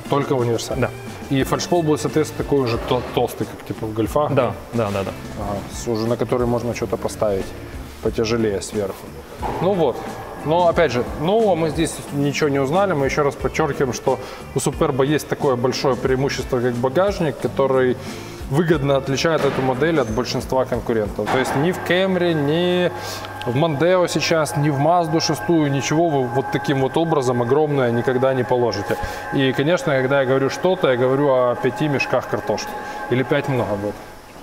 Только в универсале. Да. И фальшпол будет, соответственно, такой уже тол- толстый, как типа в гольфах. Да, да, да, да. Ага, уже на который можно что-то поставить потяжелее сверху. Ну вот. Но опять же, нового мы здесь ничего не узнали. Мы еще раз подчеркиваем, что у Суперба есть такое большое преимущество, как багажник, который выгодно отличает эту модель от большинства конкурентов. То есть ни в Camry, ни в Мондео сейчас, ни в Мазду шестую, ничего вы вот таким вот образом огромное никогда не положите. И, конечно, когда я говорю что-то, я говорю о пяти мешках картошки. Или пять много будет.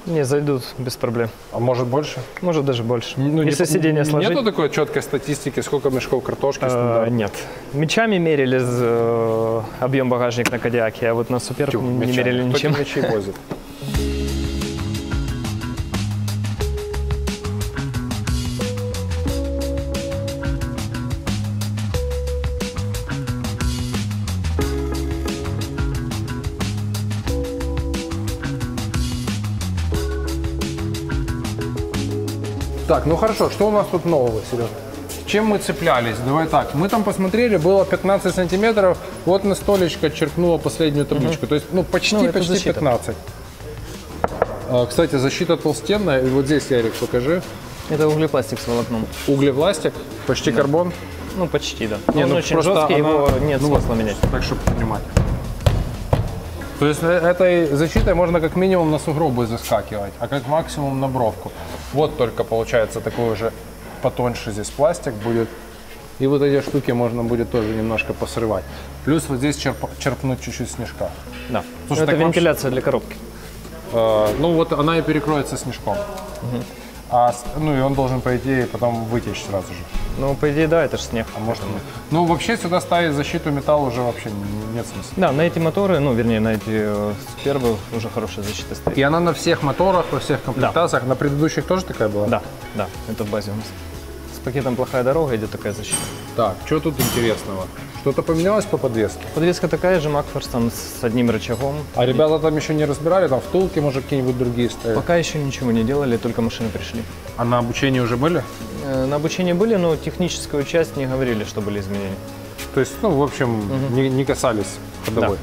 Не, зайдут без проблем. А может больше? Может даже больше. Ну, если не- сиденье сложить. Нету такой четкой статистики, сколько мешков картошки э, нет. Мечами мерили э, объем багажника на Кадиаке, а вот на Супер Тю, не, мерили Кто ничем. эти мячи возит? [laughs] Так, ну хорошо, что у нас тут нового, Сережа? Чем мы цеплялись? Давай так, мы там посмотрели, было 15 сантиметров, вот на столечко черкнула последнюю табличку, то есть, ну, почти, Ну, почти защита. 15. А, кстати, защита толстенная, и вот здесь, Ярик, покажи, Это углепластик с волокном. углепластик, почти карбон, Ну, почти, да. Не, Он ну, очень жесткий, она- его нет ну, смысла менять. так, чтобы понимать. То есть э- этой защитой можно как минимум на сугробы заскакивать, а как максимум на бровку. Вот только получается такой уже потоньше здесь пластик будет. И вот эти штуки можно будет тоже немножко посрывать. Плюс вот здесь черп- черпнуть чуть-чуть снежка. Да. Слушай, это вентиляция для коробки. Э, ну вот она и перекроется снежком. А, с- ну и он должен, по идее, потом вытечь сразу же. Ну, по идее, да, это же снег. А может, нет. Ну вообще сюда ставить защиту металла уже вообще нет смысла. Да, на эти моторы, ну, вернее, на эти э, супербы уже хорошая защита стоит. И она на всех моторах, во всех комплектациях. На предыдущих тоже такая была? Да, да, это в базе у нас. С пакетом «Плохая дорога» идет такая защита. Так, что тут интересного? Что-то поменялось по подвеске? Подвеска такая же, Макферсон с одним рычагом. А ребята там еще не разбирали, там втулки, может, какие-нибудь другие стоят. Пока еще ничего не делали, только машины пришли. А на обучении уже были? Э, На обучении были, но техническую часть не говорили, что были изменения. То есть, ну, в общем, не, не касались ходовой.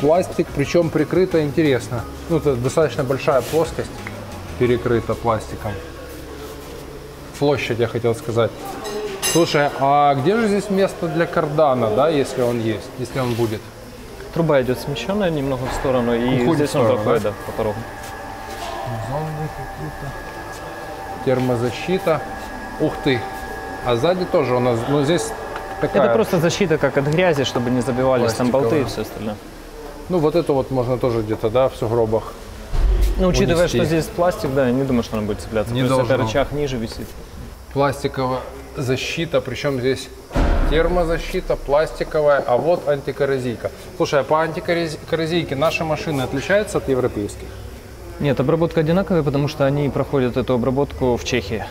Пластик, причем прикрыто интересно. Ну, это достаточно большая плоскость, перекрыта пластиком. Площадь, я хотел сказать. Слушай, а где же здесь место для кардана, да, если он есть, если он будет? Труба идет смещенная немного в сторону, и Уходит здесь сторону, он проходит да, по порогу. Зоны какие-то. Термозащита. Ух ты. А сзади тоже у нас, ну здесь такая... Это просто защита как от грязи, чтобы не забивались там болты и все остальное. Ну вот это вот можно тоже где-то, да, в сугробах. Ну, учитывая, Унести. что здесь пластик, да, я не думаю, что он будет цепляться. Не Плюс это должно. рычаг ниже висит. Пластиковая защита, причем здесь термозащита, пластиковая, а вот антикоррозийка. Слушай, а по антикоррозийке наши машины отличаются от европейских? Нет, обработка одинаковая, потому что они проходят эту обработку в Чехии.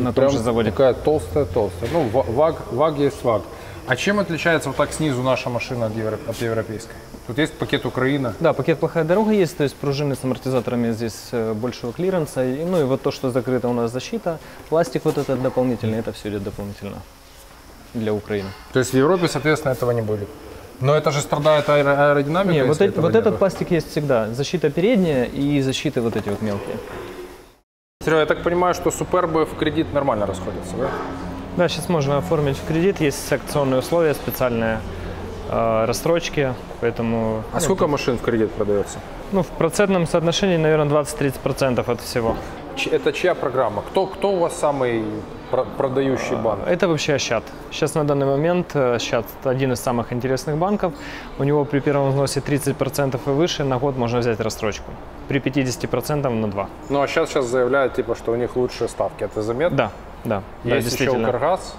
На том же заводе. такая толстая-толстая. Ну, ва- ваг, ваг есть ваг. А чем отличается вот так снизу наша машина от, евро- от европейской? Тут есть пакет Украина. Да, пакет «Плохая дорога» есть, то есть пружины с амортизаторами здесь э, большего клиренса. И, ну и вот то, что закрыто у нас защита, пластик вот этот дополнительный, это все идет дополнительно для Украины. То есть в Европе, соответственно, этого не будет. Но это же страдает аэро- аэродинамика. Не, вот, этого вот нету. этот пластик есть всегда. Защита передняя и защиты вот эти вот мелкие. Серега, я так понимаю, что супербы в кредит нормально расходятся, да? Да, сейчас можно оформить в кредит, есть акционные условия специальные, э, рассрочки, поэтому А сколько машин в кредит продается? ну, в процентном соотношении, наверное, 20-30% от всего. Это чья программа? Кто, кто у вас самый про- продающий банк? Это вообще Ощад. Сейчас на данный момент э, Ощад один из самых интересных банков. У него при первом взносе 30% и выше на год можно взять рассрочку. При 50% на 2. Ну а сейчас, сейчас заявляют, типа, что у них лучшие ставки. Это заметно? Да, да, да, Есть еще действительно. Укргаз.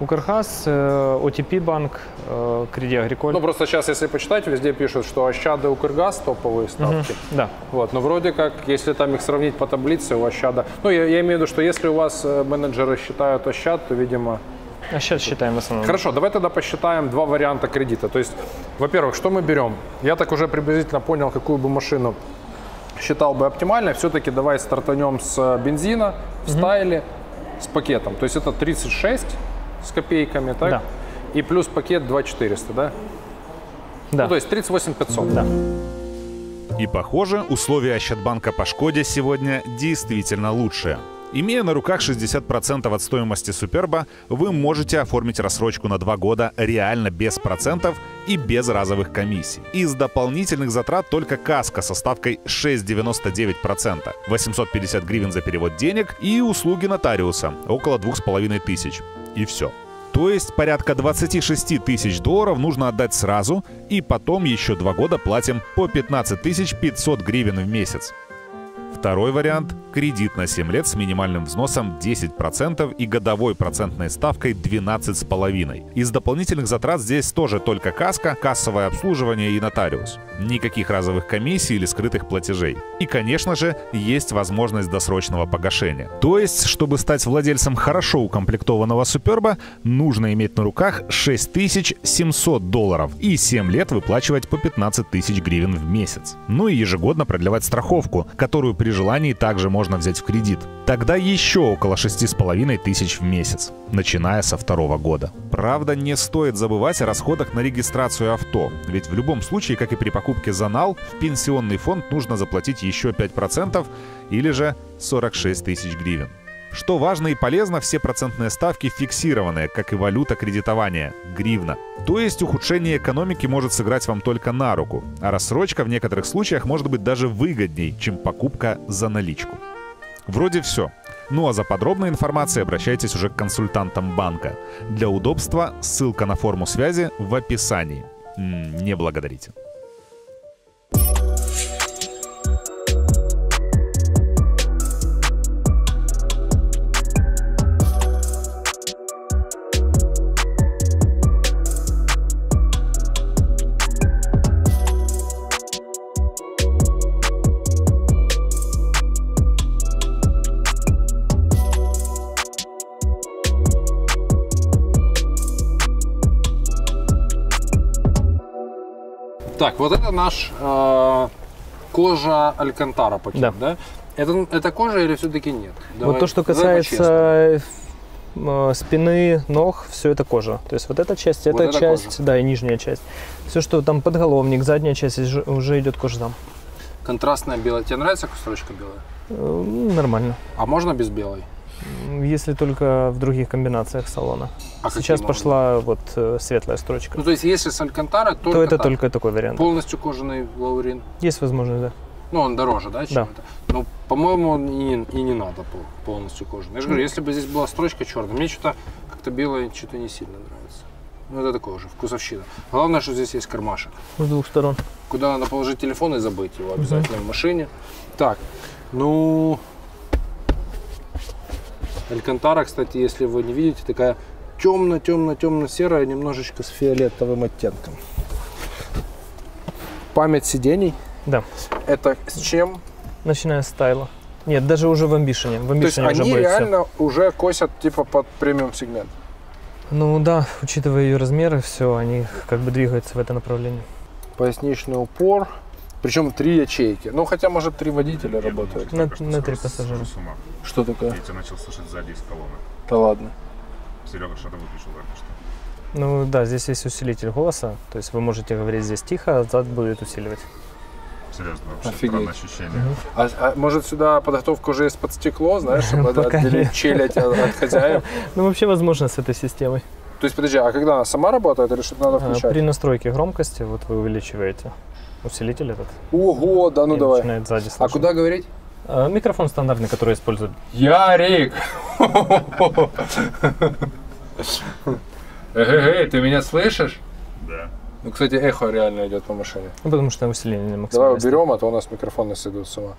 Укрхаз, OTP банк, э, Кредит Агриколь. Ну, просто сейчас, если почитать, везде пишут, что Ощада и Укргаз топовые ставки. Да. Вот, но вроде как, если там их сравнить по таблице, у Ощада... Ну, я, я имею в виду, что если у вас э, менеджеры считают Ощад, то, видимо... А сейчас считаем в основном. Хорошо, давай тогда посчитаем два варианта кредита. То есть, во-первых, что мы берем? Я так уже приблизительно понял, какую бы машину считал бы оптимальной. Все-таки давай стартанем с э, бензина в стайле с пакетом. То есть это 36 с копейками, так? Да. И плюс пакет 2400, да? Да. Ну, то есть 38 500. Да. И похоже, условия Ощадбанка по Шкоде сегодня действительно лучшие. Имея на руках 60% от стоимости Суперба, вы можете оформить рассрочку на 2 года реально без процентов и без разовых комиссий. Из дополнительных затрат только каска со ставкой 6,99%, 850 гривен за перевод денег и услуги нотариуса около 2500. И все. То есть порядка 26 тысяч долларов нужно отдать сразу, и потом еще два года платим по 15 500 гривен в месяц. Второй вариант – кредит на 7 лет с минимальным взносом 10% и годовой процентной ставкой 12,5%. Из дополнительных затрат здесь тоже только каска, кассовое обслуживание и нотариус. Никаких разовых комиссий или скрытых платежей. И, конечно же, есть возможность досрочного погашения. То есть, чтобы стать владельцем хорошо укомплектованного Суперба, нужно иметь на руках 6700 долларов и 7 лет выплачивать по 15 тысяч гривен в месяц. Ну и ежегодно продлевать страховку, которую при желании также можно взять в кредит. Тогда еще около 6,5 тысяч в месяц, начиная со второго года. Правда, не стоит забывать о расходах на регистрацию авто, ведь в любом случае, как и при покупке за нал, в пенсионный фонд нужно заплатить еще 5% или же 46 тысяч гривен. Что важно и полезно, все процентные ставки фиксированные, как и валюта кредитования – гривна. То есть ухудшение экономики может сыграть вам только на руку, а рассрочка в некоторых случаях может быть даже выгодней, чем покупка за наличку. Вроде все. Ну а за подробной информацией обращайтесь уже к консультантам банка. Для удобства ссылка на форму связи в описании. Не благодарите. Так, вот это наш э, кожа Алькантара пакет, да? Да. Это, это кожа или все-таки нет? Вот Давай- то, что касается э, спины, ног, все это кожа. То есть вот эта часть, Вот эта это часть, кожа. да, и нижняя часть. Все, что там подголовник, задняя часть уже- идет кожа там. Контрастная белая. Тебе нравится строчка белая? Э, Нормально. А можно без белой? Если только в других комбинациях салона. А Сейчас пошла вот э, светлая строчка. Ну, то есть, если с Алькантара, то это так. только такой вариант. Полностью кожаный лаурин. Есть возможность, да. Ну, он дороже, да, чем Да. это? Ну, по-моему, он и, не- и не надо пол- полностью кожаный. Я же говорю, если бы здесь была строчка черная, мне что-то как-то белое что-то не сильно нравится. Ну, это такое уже, вкусовщина. Главное, что здесь есть кармашек. С двух сторон. Куда надо положить телефон и забыть его обязательно в машине. Так, ну... Алькантара, кстати, если вы не видите, такая темно-темно-темно-серая, немножечко с фиолетовым оттенком. Память сидений. Да. Это с чем? Начиная с стайла. Нет, даже уже в амбишене. В То есть амбишене уже они реально уже косят типа под премиум сегмент. Ну да, учитывая ее размеры, все, они как бы двигаются в это направление. Поясничный упор. Причем три ячейки. Ну, хотя, может, три водителя работают. На, на три пассажира. С ума. Что такое? Я тебя начал слышать сзади из колонны. Да ладно. Серега что-то выключил только что. Ну да, здесь есть усилитель голоса, то есть вы можете говорить здесь тихо, а зад будет усиливать. Серьезно, вообще Офигеть. странное ощущение. А, а может, сюда подготовка уже есть под стекло, знаешь, чтобы [laughs] отделить челядь от, от [laughs] хозяев? Ну вообще возможно с этой системой. То есть, подожди, а когда она сама работает или что-то надо А, включать? При настройке громкости вот вы увеличиваете усилитель этот. Ого, да ну и давай. начинает сзади А слышно. куда говорить? А, микрофон стандартный, который используют. Ярик! [laughs] Эй, ты меня слышишь? Да. Ну, кстати, эхо реально идет по машине. Ну, потому что усиление на Давай уберем, а то у нас микрофоны сойдут с ума.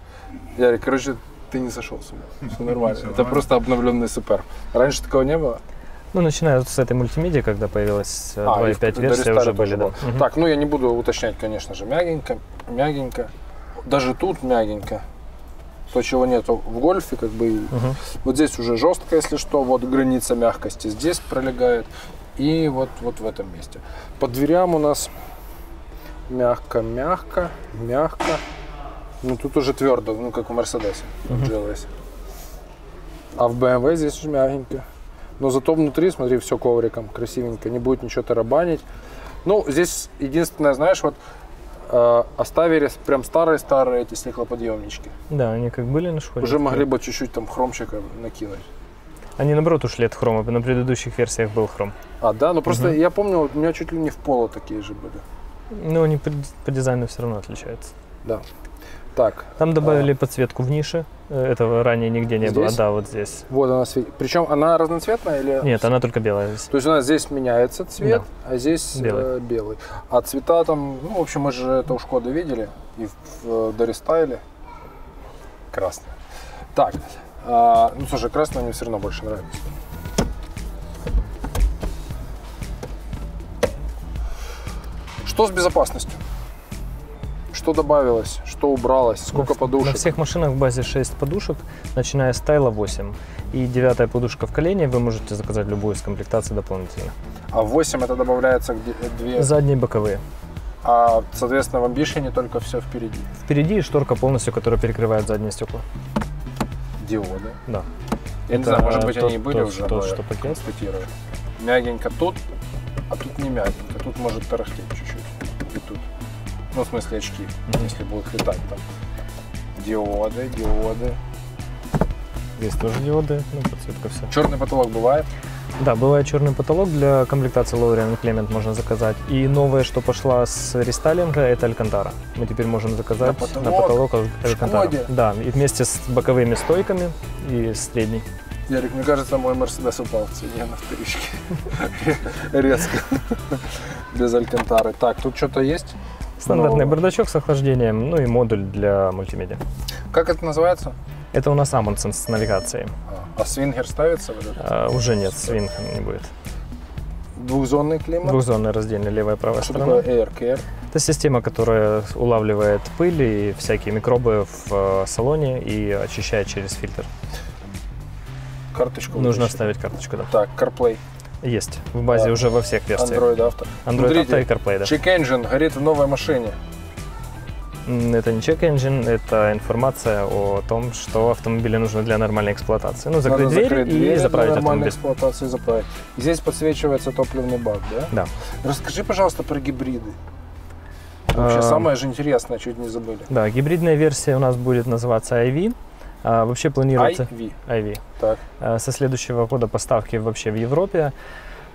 Ярик, короче, ты не сошел с ума. Все нормально. Это просто обновленный супер. Раньше такого не было? Ну, начиная с этой мультимедиа, когда появилась э, А, и 2.5 в- версия, уже были, да. Так, ну я не буду уточнять, конечно же, мягенько, мягенько. Даже тут мягенько. То, чего нету в гольфе, как бы. Мгм. Вот здесь уже жестко, если что, вот граница мягкости здесь пролегает. И вот, вот в этом месте. По дверям у нас мягко, мягко, мягко. Ну тут уже твердо, ну как в Мерседесе, в GLS. А в BMW здесь уже мягенько. Но зато внутри, смотри, все ковриком, красивенько, не будет ничего тарабанить. Ну, здесь единственное, знаешь, вот оставили с- прям старые-старые эти стеклоподъемнички. Да, они как были на школе. Уже могли бы чуть-чуть там хромчика накинуть. Они, наоборот, ушли от хрома. На предыдущих версиях был хром. А, да? Ну просто я помню, у меня чуть ли не в поло такие же были. Но они по, по дизайну все равно отличаются. Да. Так, Там добавили подсветку в нише. Э, Этого ранее нигде не было. Здесь? Да, вот здесь. вот она светит. Причем она разноцветная или... Нет, она только белая здесь. То есть у нас здесь меняется цвет, Да. а здесь Белый. э, белый. А цвета там, ну, в общем, мы же это у Шкоды видели и в, в Дорестайле. Красный. Так, а, ну слушай, красный мне все равно больше нравится. Что с безопасностью? Что добавилось? Что убралось? Сколько на, подушек? На всех машинах в базе 6 подушек, начиная с Тайла 8. И девятая подушка в колене вы можете заказать любую из комплектаций дополнительно. А в 8 это добавляется где, две. Задние боковые. А, соответственно, в амбишене только все впереди. Впереди шторка полностью, которая перекрывает задние стекла. Диоды. Да. Я не Это знаю, может быть, тот- они и были тот- уже, тот, что констатирую. Мягенько тут, а тут не мягенько. Тут может тарахтеть чуть-чуть. Ну, в смысле очки, если будут летать там. Диоды, диоды. Здесь тоже диоды, ну, подсветка все. Черный потолок бывает. Да, бывает черный потолок для комплектации Lowrian Clement можно заказать. И новое, что пошла с рестайлинга, это Алькантара. Мы теперь можем заказать На на потолок? потолок, Аль- Алькантара. Да, и вместе с боковыми стойками и с средней. Ярик, мне кажется, мой Мерседес упал в цене на вторичке. [laughs] Резко. Без алькантары. Так, тут что-то есть? Стандартный Ну. бардачок с охлаждением, ну и модуль для мультимедиа. Как это называется? Это у нас Amundsen с навигацией. А, а свингер ставится в этот? А, уже нет, свинг не будет. Двухзонный климат? Двухзонный раздельный левая и правая что сторона. такое Air Care? Это система, которая улавливает пыль и всякие микробы в э, салоне и очищает через фильтр. Карточку Нужно вытащить. вставить карточку, да. Так, CarPlay. Есть. В базе Да. уже во всех версиях. Android Auto. Android Смотрите, Auto и CarPlay, да. Check Engine горит в новой машине. Это не check engine, это информация о том, что автомобилю нужно для нормальной эксплуатации. Ну, закрыть Надо дверь закрыть и дверь заправить для нормальной автомобиль. эксплуатации заправить. Здесь подсвечивается топливный бак, да? Да. Расскажи, пожалуйста, про гибриды. Вообще А, самое же интересное, чуть не забыли. Да, гибридная версия у нас будет называться IV. А, вообще планируется IV. IV. Так. А, со следующего года поставки вообще в Европе.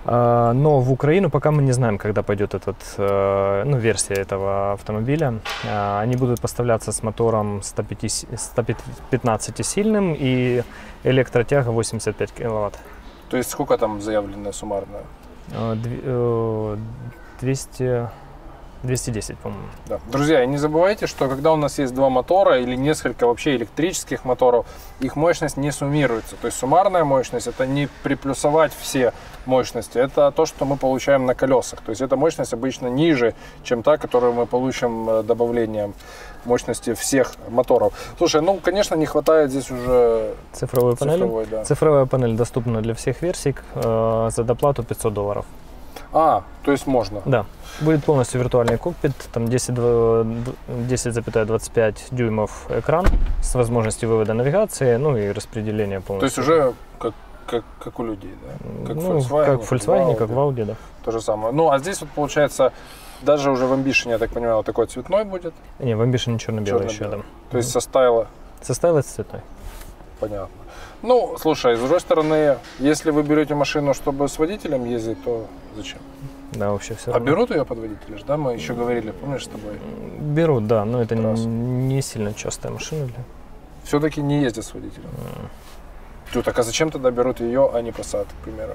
А, но в Украину пока мы не знаем, когда пойдет этот, э, ну, версия этого автомобиля. А, Они будут поставляться с мотором 105 115-сильным и электротяга 85 киловатт. То есть сколько там заявленное суммарное? А, дви- э, 200, 210, по-моему. Да. Друзья, не забывайте, что когда у нас есть два мотора или несколько вообще электрических моторов, их мощность не суммируется. То есть суммарная мощность это не приплюсовать все мощности, это то, что мы получаем на колесах. То есть эта мощность обычно ниже, чем та, которую мы получим э, добавлением мощности всех моторов. Слушай, ну, конечно, не хватает здесь уже Цифровой панели. цифровой, да. Цифровая панель доступна для всех версий э, за доплату 500 долларов. А, то есть можно. Да. Будет полностью виртуальный кокпит, там 10, дв- д- 10,25 дюймов экран с возможностью вывода навигации, ну и распределения То полностью. есть уже как, как, как у людей, да? Как ну, Volkswagen, как Volkswagen, как в Audi, да. То же самое. Ну, а здесь вот получается, даже уже в Ambition, я так понимаю, вот такой цветной будет. Не, в Ambition черно-белый еще, да. Черно-белый. То есть со стайла, Составилось цветной. понятно. Ну, слушай, с другой стороны, если вы берете машину, чтобы с водителем ездить, то зачем? Да, вообще все. А берут ее под водителя, да? Мы еще говорили, помнишь, с тобой? Берут, да, но это Раз. не сильно частая машина. Для... Все-таки не ездят с водителем. Тю, так а зачем тогда берут ее, а не Passat, к примеру?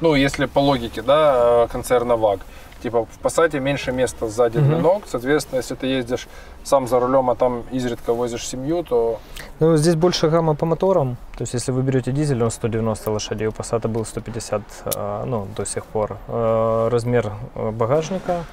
ну, если по логике, да, э, концерна ВАГ, типа в Passat меньше места сзади для ног, соответственно, если ты ездишь сам за рулем, а там изредка возишь семью, то Ну, здесь больше гамма по моторам. То есть, если вы берете дизель, он 190 лошадей, у Passat был 150, э, ну, до сих пор. Э, Размер э, багажника.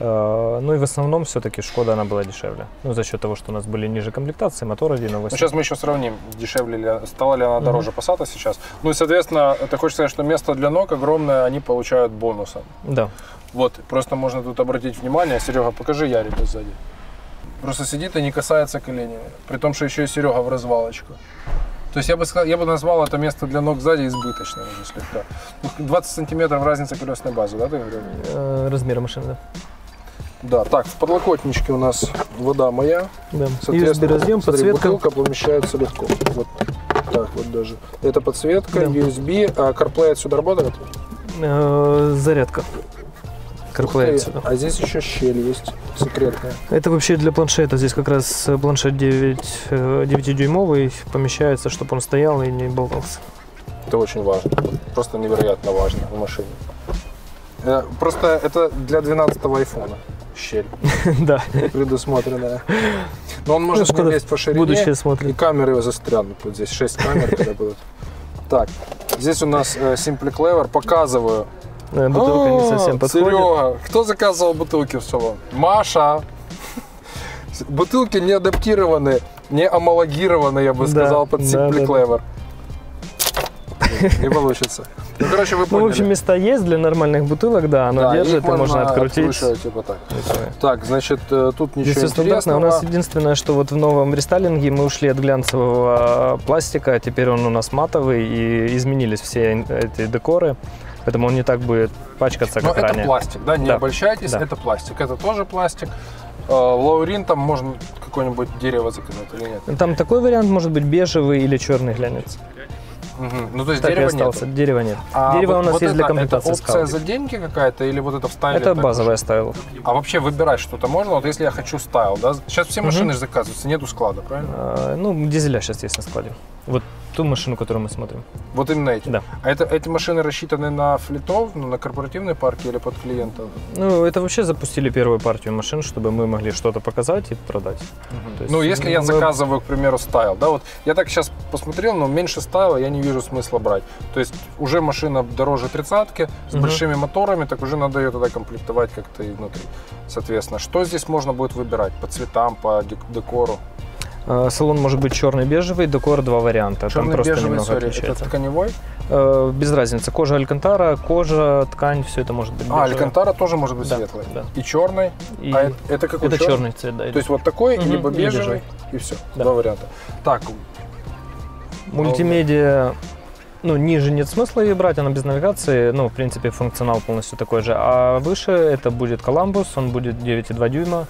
Ну и в основном все-таки Шкода она была дешевле. Ну, за счет того, что у нас были ниже комплектации, мотор 1.8. Ну, сейчас мы еще сравним, дешевле ли, стала ли она дороже Passat сейчас. Ну и, соответственно, ты хочешь сказать, что место для ног огромное, они получают бонусом. Да. Вот, просто можно тут обратить внимание, Серега, покажи Ярика сзади. Просто сидит и не касается коленями, при том, что еще и Серега в развалочку. То есть я бы, сказал, я бы назвал это место для ног сзади избыточным уже слегка. Ну, 20 сантиметров разница колесной базы, да, ты говорил? Э, Размер машины, да. Да, так, в подлокотничке у нас вода моя. да. Соответственно, USB-разъем, смотри, подсветка. бутылка помещается легко. Вот так вот даже. Это подсветка, Да. USB, а CarPlay отсюда работает? Э, Зарядка. Ух ты. А здесь еще щель есть секретная. Это вообще для планшета. Здесь как раз э, планшет 9, э, 9-дюймовый помещается, чтобы он стоял и не болтался. Это очень важно. Просто невероятно важно в машине. Э, Просто это для 12-го айфона щель [laughs] да. предусмотренная. Но он может Ну, лезть по ширине. Будущее И смотрит. камеры застрянут. Вот здесь 6 камер когда будут. Так, здесь у нас э, Simply Clever. Показываю. Э, Бутылка не А, совсем подходит. Серега, кто заказывал бутылки в салон? Маша. Бутылки не адаптированы, не амалогированы, я бы сказал, под Simply. Clever. Не получится. Ну, короче, вы Ну, в поняли. общем, места есть для нормальных бутылок, да, оно Да, держит, и можно открутить. откручивать, типа так. Так, значит, э, тут ничего Здесь стандартно. У интересного. нас единственное, что вот в новом рестайлинге мы ушли от глянцевого пластика, теперь он у нас матовый, и изменились все эти декоры, поэтому он не так будет пачкаться, Но как это ранее. пластик, да, не Да. обольщайтесь, Да. это пластик. Это тоже пластик. Э, Лаурин там можно какое-нибудь дерево заказать или нет? Там такой вариант может быть бежевый или черный глянец. Мгм. Ну, то есть Так дерева остался. нет. Дерева нет. А Дерево вот- у нас вот есть для это- комплектации Это опция за деньги какая-то или вот это в стайле? Это базовая стайл. А вообще выбирать что-то можно? Вот если я хочу стайл, да? Сейчас все машины же заказываются, нету склада, правильно? А, Ну, дизеля сейчас есть на складе. Вот ту машину, которую мы смотрим. Вот именно эти. Да. А это, эти машины рассчитаны на флитов, ну, на корпоративные парки или под клиентов? Ну, это вообще запустили первую партию машин, чтобы мы могли что-то показать и продать. То есть, Ну, если я мы- заказываю, к примеру, стайл, да, вот я так сейчас посмотрел, но меньше стайла я не вижу смысла брать. То есть уже машина дороже тридцатки, с Мгм. большими моторами, так уже надо ее тогда комплектовать как-то и внутри. Соответственно, что здесь можно будет выбирать? По цветам, по дек- декору? А, Салон может быть черный, бежевый, декор два варианта. Там Черный, просто бежевый, немного сори, это тканевой? Э, Без разницы. Кожа алькантара, кожа, ткань, все это может быть. А, бежевое. алькантара тоже может быть Да, светлый. да. И черный. И А это, какой это черный цвет, да. То есть вот такой, Мгм, либо бежевый, бежевый. и все. Да. Два варианта. Так, Мультимедиа, ну, ниже нет смысла ее брать, она без навигации, ну, в принципе, функционал полностью такой же. А выше это будет Columbus, он будет 9,2 дюйма,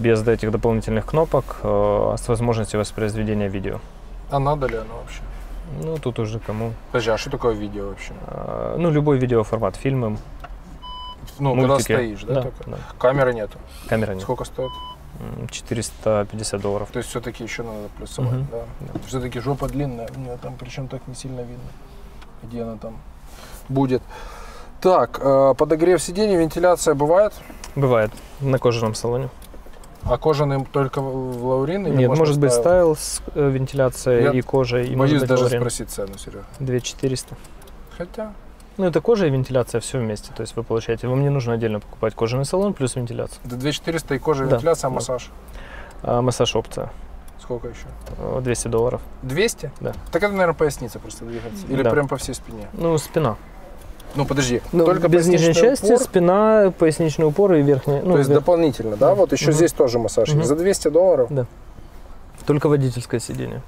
без этих дополнительных кнопок, э, с возможностью воспроизведения видео. а надо ли оно вообще? Ну, тут уже кому. Подожди, а что такое видео вообще? Э, Ну, любой видеоформат, фильмы, Ну, когда мультики. стоишь, да? да, только? да. Камеры нету. Камера нет. Сколько стоит? М, 450 долларов. То есть все-таки еще надо плюсовать, Мгм. да? Все-таки жопа длинная, у нее там причем так не сильно видно, где она там будет. Так, э, подогрев сидений, вентиляция бывает, Бывает на кожаном салоне. А кожаный только в лаурин? или Нет, может быть стайл? с э, вентиляцией Я и кожей, и может Боюсь быть даже лаурин. спросить цену, Серега. 2400. Хотя, Ну, это кожа и вентиляция, все вместе. То есть вы получаете, вам не нужно отдельно покупать кожаный салон плюс вентиляцию. до 2400 и кожа, и Да, вентиляция, а массаж. А массаж опция, Сколько еще? э, 200 долларов. 200? Да. Так это, наверное, поясница просто двигается. Или Да. прям по всей спине. Ну, спина. Ну, подожди, Ну, только без нижней части, упор, спина, поясничный упор и верхняя. Ну, то есть дополнительно, да? Да. Вот еще Мгм. здесь тоже массаж. Мгм. За 200 долларов? Только водительское сиденье.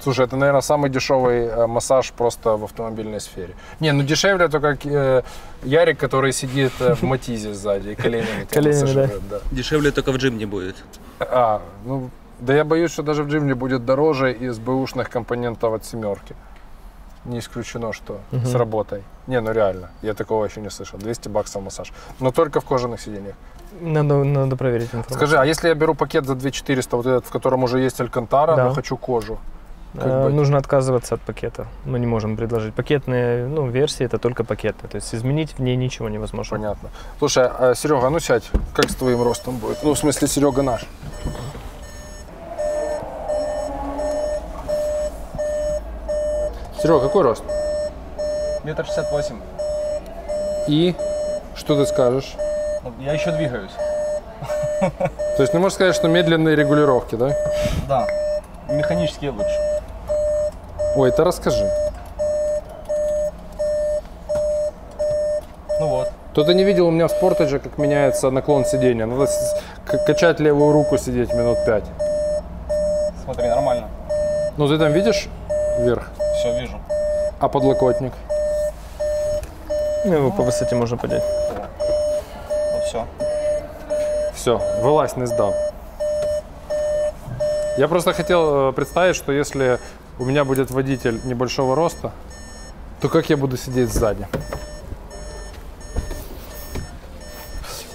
Слушай, это, наверное, самый дешевый э, массаж просто в автомобильной сфере. Не, ну дешевле только э, Ярик, который сидит э, в Матизе сзади и коленями [laughs] Коленями, массажирует, да. Дешевле только в джим не будет. А, ну, да я боюсь, что даже в джимне будет дороже из бэушных компонентов от семерки. Не исключено, что Мгм. с работой. Не, ну реально, я такого еще не слышал. 200 баксов массаж. Но только в кожаных сиденьях. Надо, надо проверить информацию. Скажи, а если я беру пакет за 2400, вот этот, в котором уже есть алькантара, Да. но хочу кожу? Э? Нужно отказываться от пакета. Мы не можем предложить. Пакетные ну, версии это только пакеты. То есть изменить в ней ничего невозможно. Понятно. Слушай, а, Серега, ну сядь, как с твоим ростом будет? Ну, в смысле, Серега наш. Серега, какой рост? Метр шестьдесят восемь. И что ты скажешь? Я еще двигаюсь. То есть, ну, можешь сказать, что медленные регулировки, да? Да. Механические лучше. Ой, это расскажи. Ну вот. То ты не видел у меня в спортедже, как меняется наклон сидения. Надо качать левую руку, сидеть минут пять. Смотри, нормально. Ну, ты там видишь вверх? А подлокотник? Ну, его по высоте можно поднять. Ну все. Все, вылазь, не сдам. Я просто хотел э, представить, что если у меня будет водитель небольшого роста, то как я буду сидеть сзади?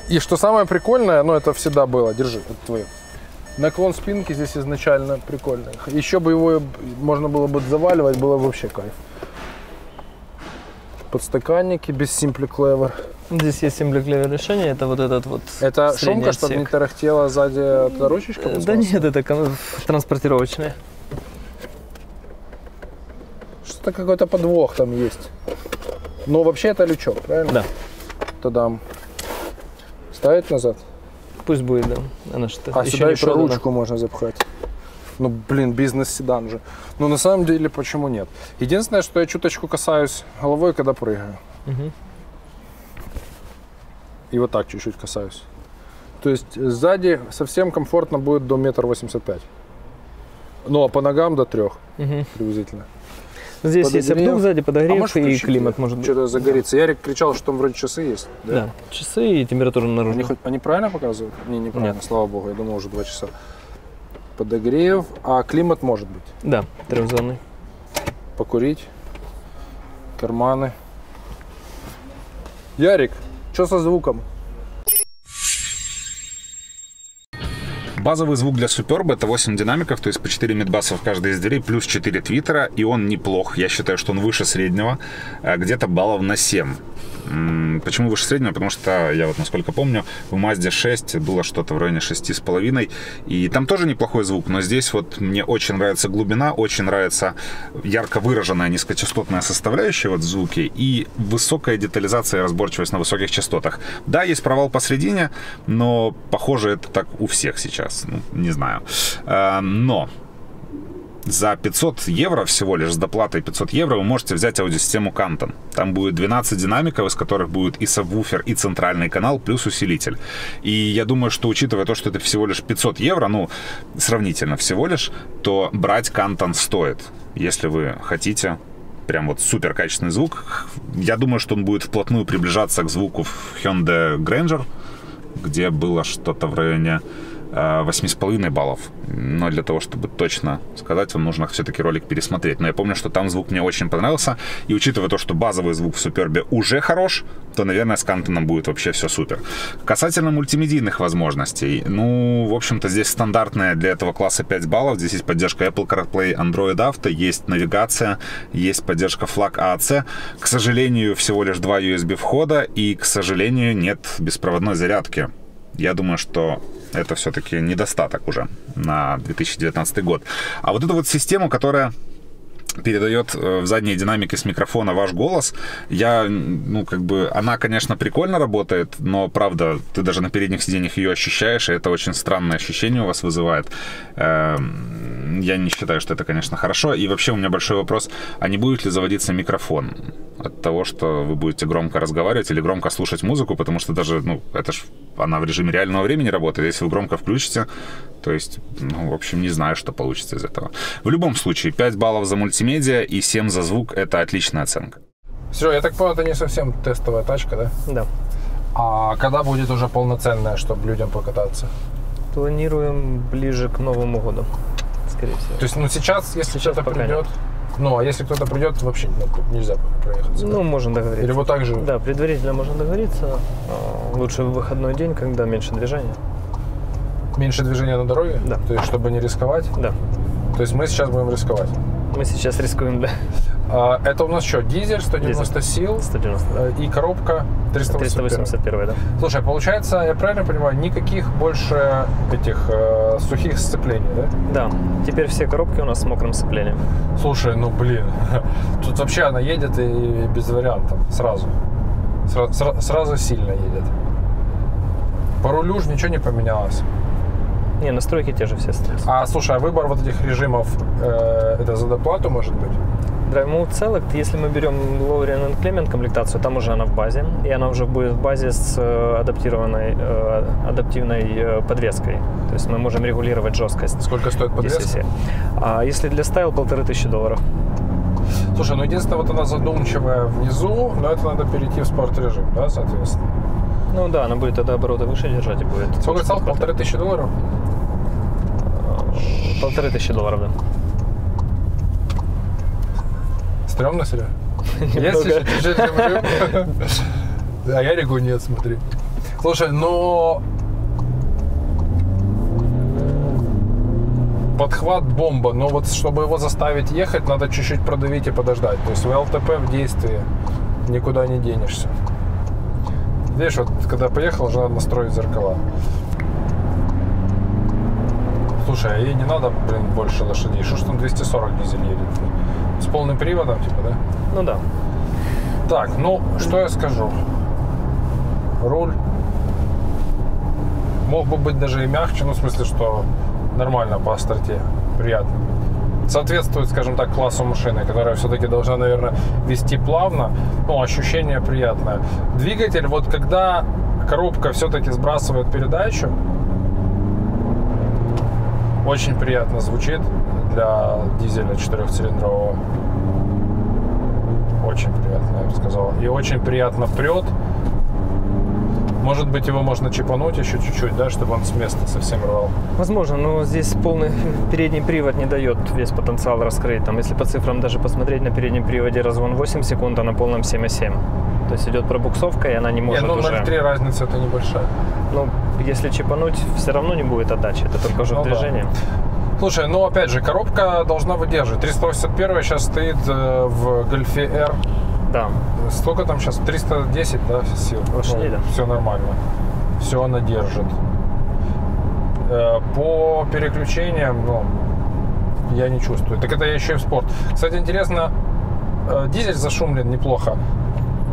И что самое прикольное, ну это всегда было, держи, это твое. Наклон спинки здесь изначально прикольный. Еще бы его можно было бы заваливать, было бы вообще кайф. Подстаканники без Simply Clever. Здесь есть симплеклевое решение. Это вот этот вот Это шумка, чтобы не отсек. тарахтела сзади эта ручечка? Э, Да нет, это транспортировочное. Что-то какой-то подвох там есть. Но вообще это лючок, правильно? Да. Тогда ставить назад. Пусть будет, да. Она что А сюда не еще продана. ручку можно запхать. Ну, блин, бизнес-седан же. Но на самом деле, почему нет? Единственное, что я чуточку касаюсь головой, когда прыгаю. Мгм. И вот так чуть-чуть касаюсь. То есть сзади совсем комфортно будет до метр восемьдесят пять. Ну, а по ногам до трех Мгм. приблизительно. Здесь есть Подогрев. обдув сзади, подогрев и включить? климат может быть. Что-то загорится. Ярик кричал, что там вроде часы есть. Да. Часы и температура наружу. Они, хоть, они правильно показывают? Не, неправильно, Нет. слава богу, я думал уже два часа. Подогрев, а климат может быть. Да, трехзонный. Покурить, карманы. Ярик, что со звуком? Базовый звук для Superb это 8 динамиков, то есть по 4 мидбаса в каждой из дверей, плюс 4 твиттера, и он неплох. Я считаю, что он выше среднего, э, где-то баллов на 7. Почему выше среднего? Потому что, я вот насколько помню, в Mazda 6 было что-то в районе 6,5, и там тоже неплохой звук, но здесь вот мне очень нравится глубина, очень нравится ярко выраженная низкочастотная составляющая вот в звуке и высокая детализация и разборчивость на высоких частотах. Да, есть провал посередине, но похоже это так у всех сейчас, ну, не знаю. Э, Но за 500 евро всего лишь, с доплатой 500 евро, вы можете взять аудиосистему Canton. Там будет 12 динамиков, из которых будет и сабвуфер, и центральный канал, плюс усилитель. И я думаю, что учитывая то, что это всего лишь 500 евро, ну, сравнительно всего лишь, то брать Canton стоит, если вы хотите прям вот супер качественный звук. Я думаю, что он будет вплотную приближаться к звуку в Hyundai Grandeur, где было что-то в районе 8,5 баллов. Но для того, чтобы точно сказать, вам нужно все-таки ролик пересмотреть. Но я помню, что там звук мне очень понравился. И учитывая то, что базовый звук в Супербе уже хорош, то, наверное, с Кантоном будет вообще все супер. Касательно мультимедийных возможностей. Ну, в общем-то, здесь стандартная для этого класса 5 баллов. Здесь есть поддержка Apple CarPlay, Android Auto, есть навигация, есть поддержка флаг AAC. К сожалению, всего лишь два USB входа и, к сожалению, нет беспроводной зарядки. Я думаю, что это все-таки недостаток уже на 2019 год. А вот эту вот систему, которая передает э, в задние динамики с микрофона ваш голос. Я, ну, как бы, она, конечно, прикольно работает, но, правда, ты даже на передних сиденьях ее ощущаешь, и это очень странное ощущение у вас вызывает. Эм, Я не считаю, что это, конечно, хорошо. И вообще у меня большой вопрос, а не будет ли заводиться микрофон от того, что вы будете громко разговаривать или громко слушать музыку, потому что даже, ну, это ж она в режиме реального времени работает. Если вы громко включите, то есть, ну, в общем, не знаю, что получится из этого. В любом случае, 5 баллов за мультимедиа и 7 за звук – это отличная оценка. Серега, я так понял, это не совсем тестовая тачка, да? Да. А когда будет уже полноценная, чтобы людям покататься? Планируем ближе к Новому году, скорее всего. То есть, ну сейчас, если Сейчас пока придет, ну а если кто-то придет, вообще ну, нельзя проехаться. Ну, можно договориться. Или вот так же. Да, предварительно можно договориться. А, Лучше в выходной день, когда меньше движения. Меньше движения на дороге? Да. То есть, чтобы не рисковать? Да. То есть мы сейчас будем рисковать. Мы сейчас рискуем, да. А, это у нас что, дизель 190 сил 190, да. э, и коробка 381. 381, да. Слушай, получается, я правильно понимаю, никаких больше этих э, сухих сцеплений, да? Да, теперь все коробки у нас с мокрым сцеплением. Слушай, ну блин, [laughs] тут вообще она едет и без вариантов, сразу. Сра- сра- сразу сильно едет. По рулю же ничего не поменялось. Не, настройки те же все остались. А слушай, а выбор вот этих режимов, э, это за доплату может быть? Drive Mode Select, если мы берем Lowering and Clement комплектацию, там уже она в базе, и она уже будет в базе с э, адаптированной, э, адаптивной э, подвеской. То есть мы можем регулировать жесткость. Сколько стоит подвеска? DCC. А если для стайл, полторы тысячи долларов. Слушай, ну единственное, вот она задумчивая внизу, но это надо перейти в спорт режим, да, соответственно. Ну да, она будет тогда обороты выше держать и будет. Сколько стал? Полторы тысячи долларов? Полторы тысячи долларов, да. Стремно, Серега? Режим? А я регу нет, смотри. Слушай, но подхват бомба, но вот чтобы его заставить ехать, надо чуть-чуть продавить и подождать. То есть ВЛТП в действии, никуда не денешься. Видишь, вот когда поехал, уже надо настроить зеркала. Слушай, а ей не надо, блин, больше лошадей. Что ж там 240 дизель едет? С полным приводом, типа, да? Ну да. Так, ну, что я скажу? Руль мог бы быть даже и мягче, ну, в смысле, что нормально по остроте, приятно. Соответствует, скажем так, классу машины, которая все-таки должна, наверное, вести плавно, ну, ощущение приятное. Двигатель, вот когда коробка все-таки сбрасывает передачу, очень приятно звучит для дизеля четырехцилиндрового. Очень приятно, я бы сказал. И очень приятно прет. Может быть, его можно чипануть еще чуть-чуть, да, чтобы он с места совсем рвал. Возможно, но здесь полный передний привод не дает весь потенциал раскрыть. Там, если по цифрам даже посмотреть на переднем приводе разгон 8 секунд, а на полном 7,7. То есть идет пробуксовка, и она не может ну уже... 0,3 разница это небольшая. Ну, если чипануть, все равно не будет отдачи. Это только уже Ну в да. Слушай, ну опять же, коробка должна выдерживать. 381 сейчас стоит э, в Гольфе R. Да. Сколько там сейчас? 310, да, сил? Лошадей, да. Все нормально. Все она держит. Э, По переключениям, ну, я не чувствую. Так это я еще и в спорт. Кстати, интересно, э, дизель зашумлен неплохо.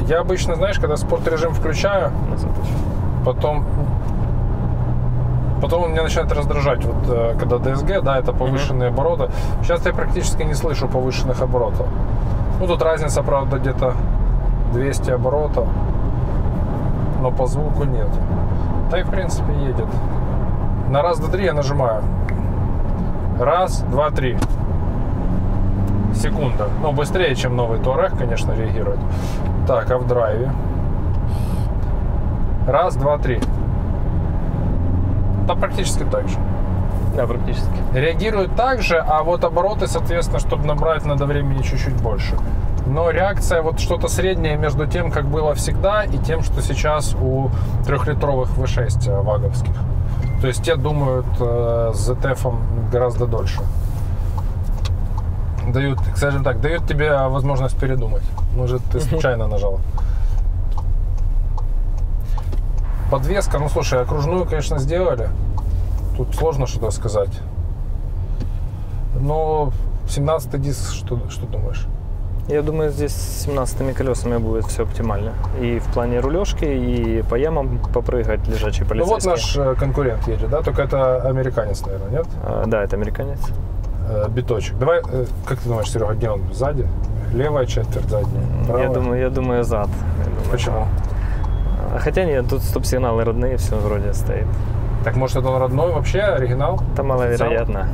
Я обычно, знаешь, когда спорт режим включаю, потом потом он меня начинает раздражать, вот э, когда DSG, да, это повышенные обороты. Сейчас я практически не слышу повышенных оборотов. Ну, тут разница, правда, где-то 200 оборотов, но по звуку нет. Да и, в принципе, едет. На раз, два, три я нажимаю. Раз, два, три. Секунда. Ну, быстрее, чем новый Touareg, конечно, реагирует. Так, а в драйве? Раз, два, три. Да, практически так же. Да, практически. Реагирует так же, а вот обороты, соответственно, чтобы набрать, надо времени чуть-чуть больше. Но реакция вот что-то среднее между тем, как было всегда, и тем, что сейчас у трехлитровых V6 э, ваговских. То есть те думают э, с ZF гораздо дольше. Дают, скажем так, дают тебе возможность передумать. Может, ты случайно нажал. Подвеска, ну слушай, окружную, конечно, сделали. Тут сложно что-то сказать. Но 17 диск, что, что думаешь? Я думаю, здесь с 17 колесами будет все оптимально. И в плане рулежки, и по ямам попрыгать лежачий Ну вот полицейский. наш э, конкурент едет, да? Только это американец, наверное, нет? А, да, это американец. Э, Биточек. Давай, э, как ты думаешь, Серега, где он? Сзади? Левая четверть, задняя? Я Правая? думаю, я думаю, зад. Я думаю, Почему? А Хотя нет, тут стоп-сигналы родные, все вроде стоит. Так может это он родной вообще, оригинал? Это маловероятно.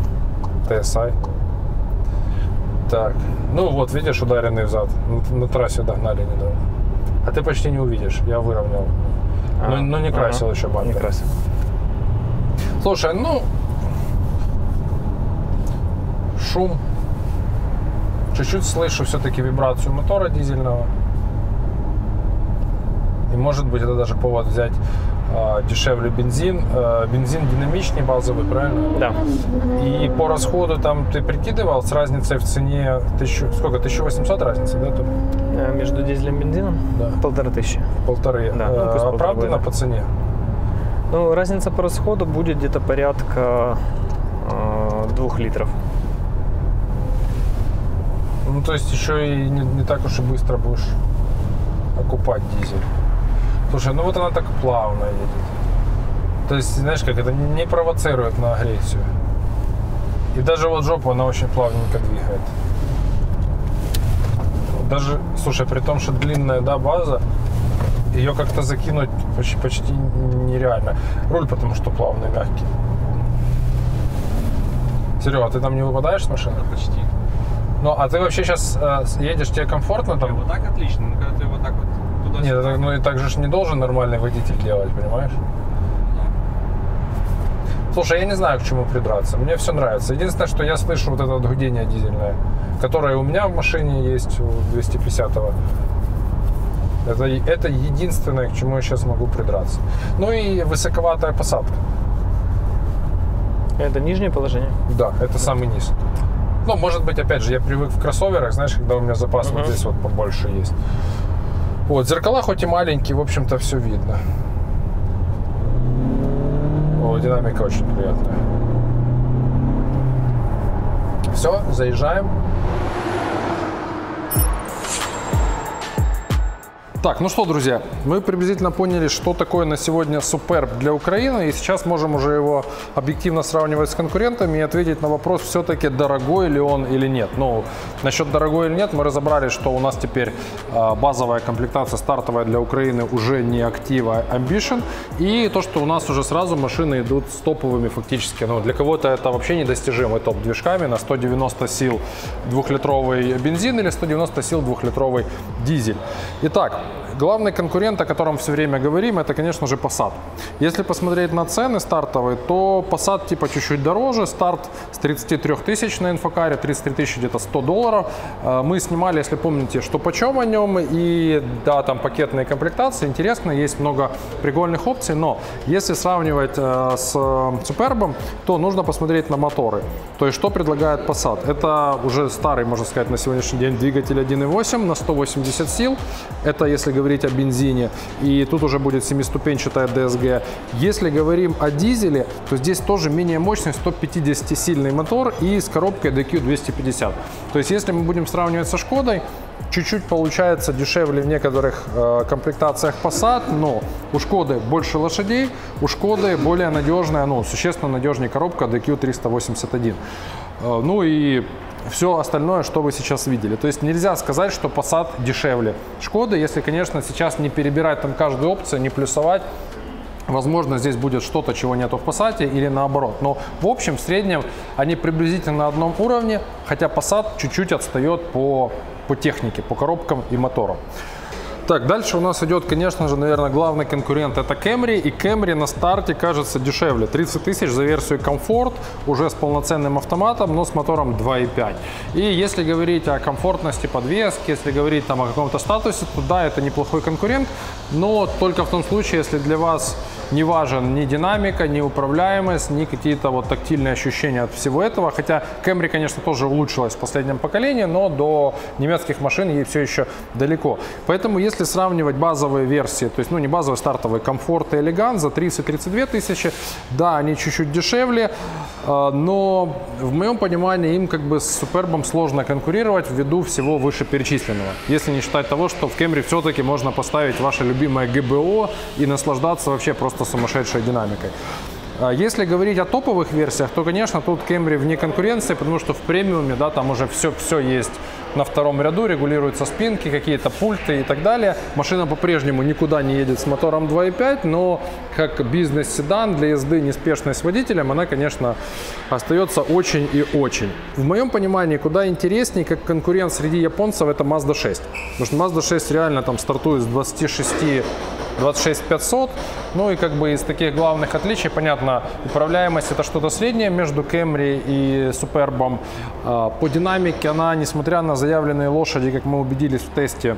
TSI. Так, ну вот, видишь, ударенный взад. На, на трассе догнали недавно. А ты почти не увидишь, я выровнял. А, но, но не ага, красил еще бампер. Не красил. Слушай, ну шум. Чуть-чуть слышу все-таки вибрацию мотора дизельного. И может быть это даже повод взять а, дешевле бензин. А, Бензин динамичнее базовый, правильно? Да. И по расходу там ты прикидывал с разницей в цене тысячу, сколько, 1800 разница, да? Тут Э, Между дизелем и бензином Да. полторы тысячи. полторы. Да, ну, Э, пусть полторы Оправдано будет. по цене? Ну, разница по расходу будет где-то порядка э, двух литров. Ну, то есть еще и не, не так уж и быстро будешь окупать дизель. Слушай, ну вот она так плавно едет. То есть, знаешь, как это не провоцирует на агрессию. И даже вот жопу она очень плавненько двигает. Даже, слушай, при том, что длинная, да, база, ее как-то закинуть почти, почти нереально. Руль потому что плавный, мягкий. Серега, ты там не выпадаешь с машины? Почти. Ну, а ты вообще сейчас едешь, тебе комфортно там? Вот так отлично, ну когда ты вот так вот туда Нет, это- ну и так же ж не должен нормальный водитель делать, понимаешь? Слушай, я не знаю, к чему придраться. Мне все нравится. Единственное, что я слышу вот это вот гудение дизельное, которое у меня в машине есть у 250-го. Это, это единственное, к чему я сейчас могу придраться. Ну и высоковатая посадка. Это нижнее положение. Да, это самый низ. Ну, может быть, опять же, я привык в кроссоверах, знаешь, когда у меня запас вот Мгм. здесь вот побольше есть. Вот, зеркала хоть и маленькие, в общем-то, все видно. О, динамика очень приятная. Все, заезжаем. Так, ну что, друзья, мы приблизительно поняли, что такое на сегодня Superb для Украины, и сейчас можем уже его объективно сравнивать с конкурентами и ответить на вопрос, все-таки дорогой ли он или нет. Ну, насчет дорогой или нет, мы разобрали, что у нас теперь э, базовая комплектация стартовая для Украины уже не актива Ambition, и то, что у нас уже сразу машины идут с топовыми фактически, ну, для кого-то это вообще недостижимый топ движками на 190 сил двухлитровый бензин или 190 сил двухлитровый дизель. Итак, Главный конкурент, о котором все время говорим, это, конечно же, Passat. Если посмотреть на цены стартовые, то Passat типа чуть-чуть дороже. Старт с 33 тысяч на инфокаре, 33 тысячи где-то 100 долларов. Э, Мы снимали, если помните, что почем о нем. И да, там пакетные комплектации. Интересно, есть много прикольных опций. Но если сравнивать э, с Superb, то нужно посмотреть на моторы. То есть, что предлагает Passat? Это уже старый, можно сказать, на сегодняшний день двигатель 1.8 на 180 сил. Это если говорить о бензине. И тут уже будет семиступенчатая DSG. Если говорим о дизеле, то здесь тоже менее мощный 150-сильный мотор и с коробкой DQ 250. То есть, если мы будем сравнивать со Шкодой, чуть-чуть получается дешевле в некоторых э, комплектациях Passat, но у Шкоды больше лошадей, у Шкоды более надежная, ну, существенно надежнее коробка DQ 381. Э, ну и все остальное, что вы сейчас видели. То есть нельзя сказать, что Passat дешевле Шкоды, если, конечно, сейчас не перебирать там каждую опцию, не плюсовать, Возможно, здесь будет что-то, чего нету в Passat или наоборот. Но в общем, в среднем они приблизительно на одном уровне, хотя Passat чуть-чуть отстает по, по технике, по коробкам и моторам. Так, дальше у нас идет, конечно же, наверное, главный конкурент это Camry. И Camry на старте кажется дешевле. 30 тысяч за версию комфорт, уже с полноценным автоматом, но с мотором 2.5. И если говорить о комфортности подвески, если говорить там о каком-то статусе, то да, это неплохой конкурент, но только в том случае, если для вас не важен ни динамика, ни управляемость, ни какие-то вот тактильные ощущения от всего этого. Хотя Camry, конечно, тоже улучшилась в последнем поколении, но до немецких машин ей все еще далеко. Поэтому, если сравнивать базовые версии, то есть, ну, не базовые, стартовые, комфорт и элегант за 30-32 тысячи, да, они чуть-чуть дешевле, э, но в моем понимании им как бы с Супербом сложно конкурировать ввиду всего вышеперечисленного. Если не считать того, что в Camry все-таки можно поставить ваше любимое ГБО и наслаждаться вообще просто сумасшедшей динамикой. А Если говорить о топовых версиях, то, конечно, тут Camry вне конкуренции, потому что в премиуме, да, там уже все, все есть на втором ряду, регулируются спинки, какие-то пульты и так далее. Машина по-прежнему никуда не едет с мотором 2.5, но как бизнес-седан для езды неспешной с водителем, она, конечно, остается очень и очень. В моем понимании, куда интереснее, как конкурент среди японцев, это Mazda 6. Потому что Mazda 6 реально там стартует с 26 26 500. Ну и как бы из таких главных отличий, понятно, управляемость это что-то среднее между Camry и Superb. А, По динамике она, несмотря на заявленные лошади, как мы убедились в тесте,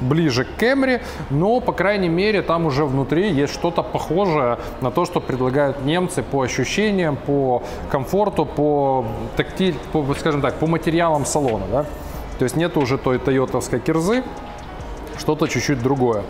ближе к Camry, но, по крайней мере, там уже внутри есть что-то похожее на то, что предлагают немцы по ощущениям, по комфорту, по тактиль, по, скажем так, по материалам салона, да? То есть нет уже той тойотовской кирзы, что-то чуть-чуть другое.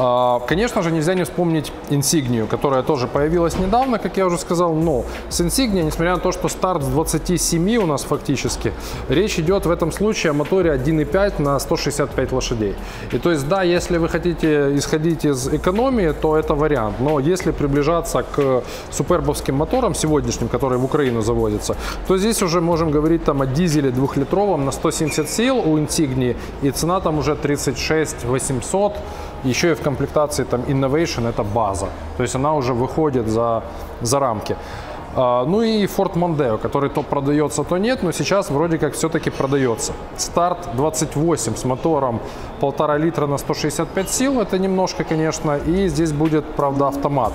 А, Конечно же, нельзя не вспомнить Insignia, которая тоже появилась недавно, как я уже сказал, но с Insignia, несмотря на то, что старт с 27 у нас фактически, речь идет в этом случае о моторе 1.5 на 165 лошадей. И то есть, да, если вы хотите исходить из экономии, то это вариант, но если приближаться к супербовским моторам сегодняшним, которые в Украину заводятся, то здесь уже можем говорить там о дизеле двухлитровом на 170 сил у Insignia, и цена там уже 36 800, еще и в комплектации там Innovation это база. То есть она уже выходит за, за рамки. А, Ну и Ford Mondeo, который то продается, то нет, но сейчас вроде как все-таки продается. Старт 28 с мотором 1,5 литра на 165 сил, это немножко, конечно, и здесь будет, правда, автомат.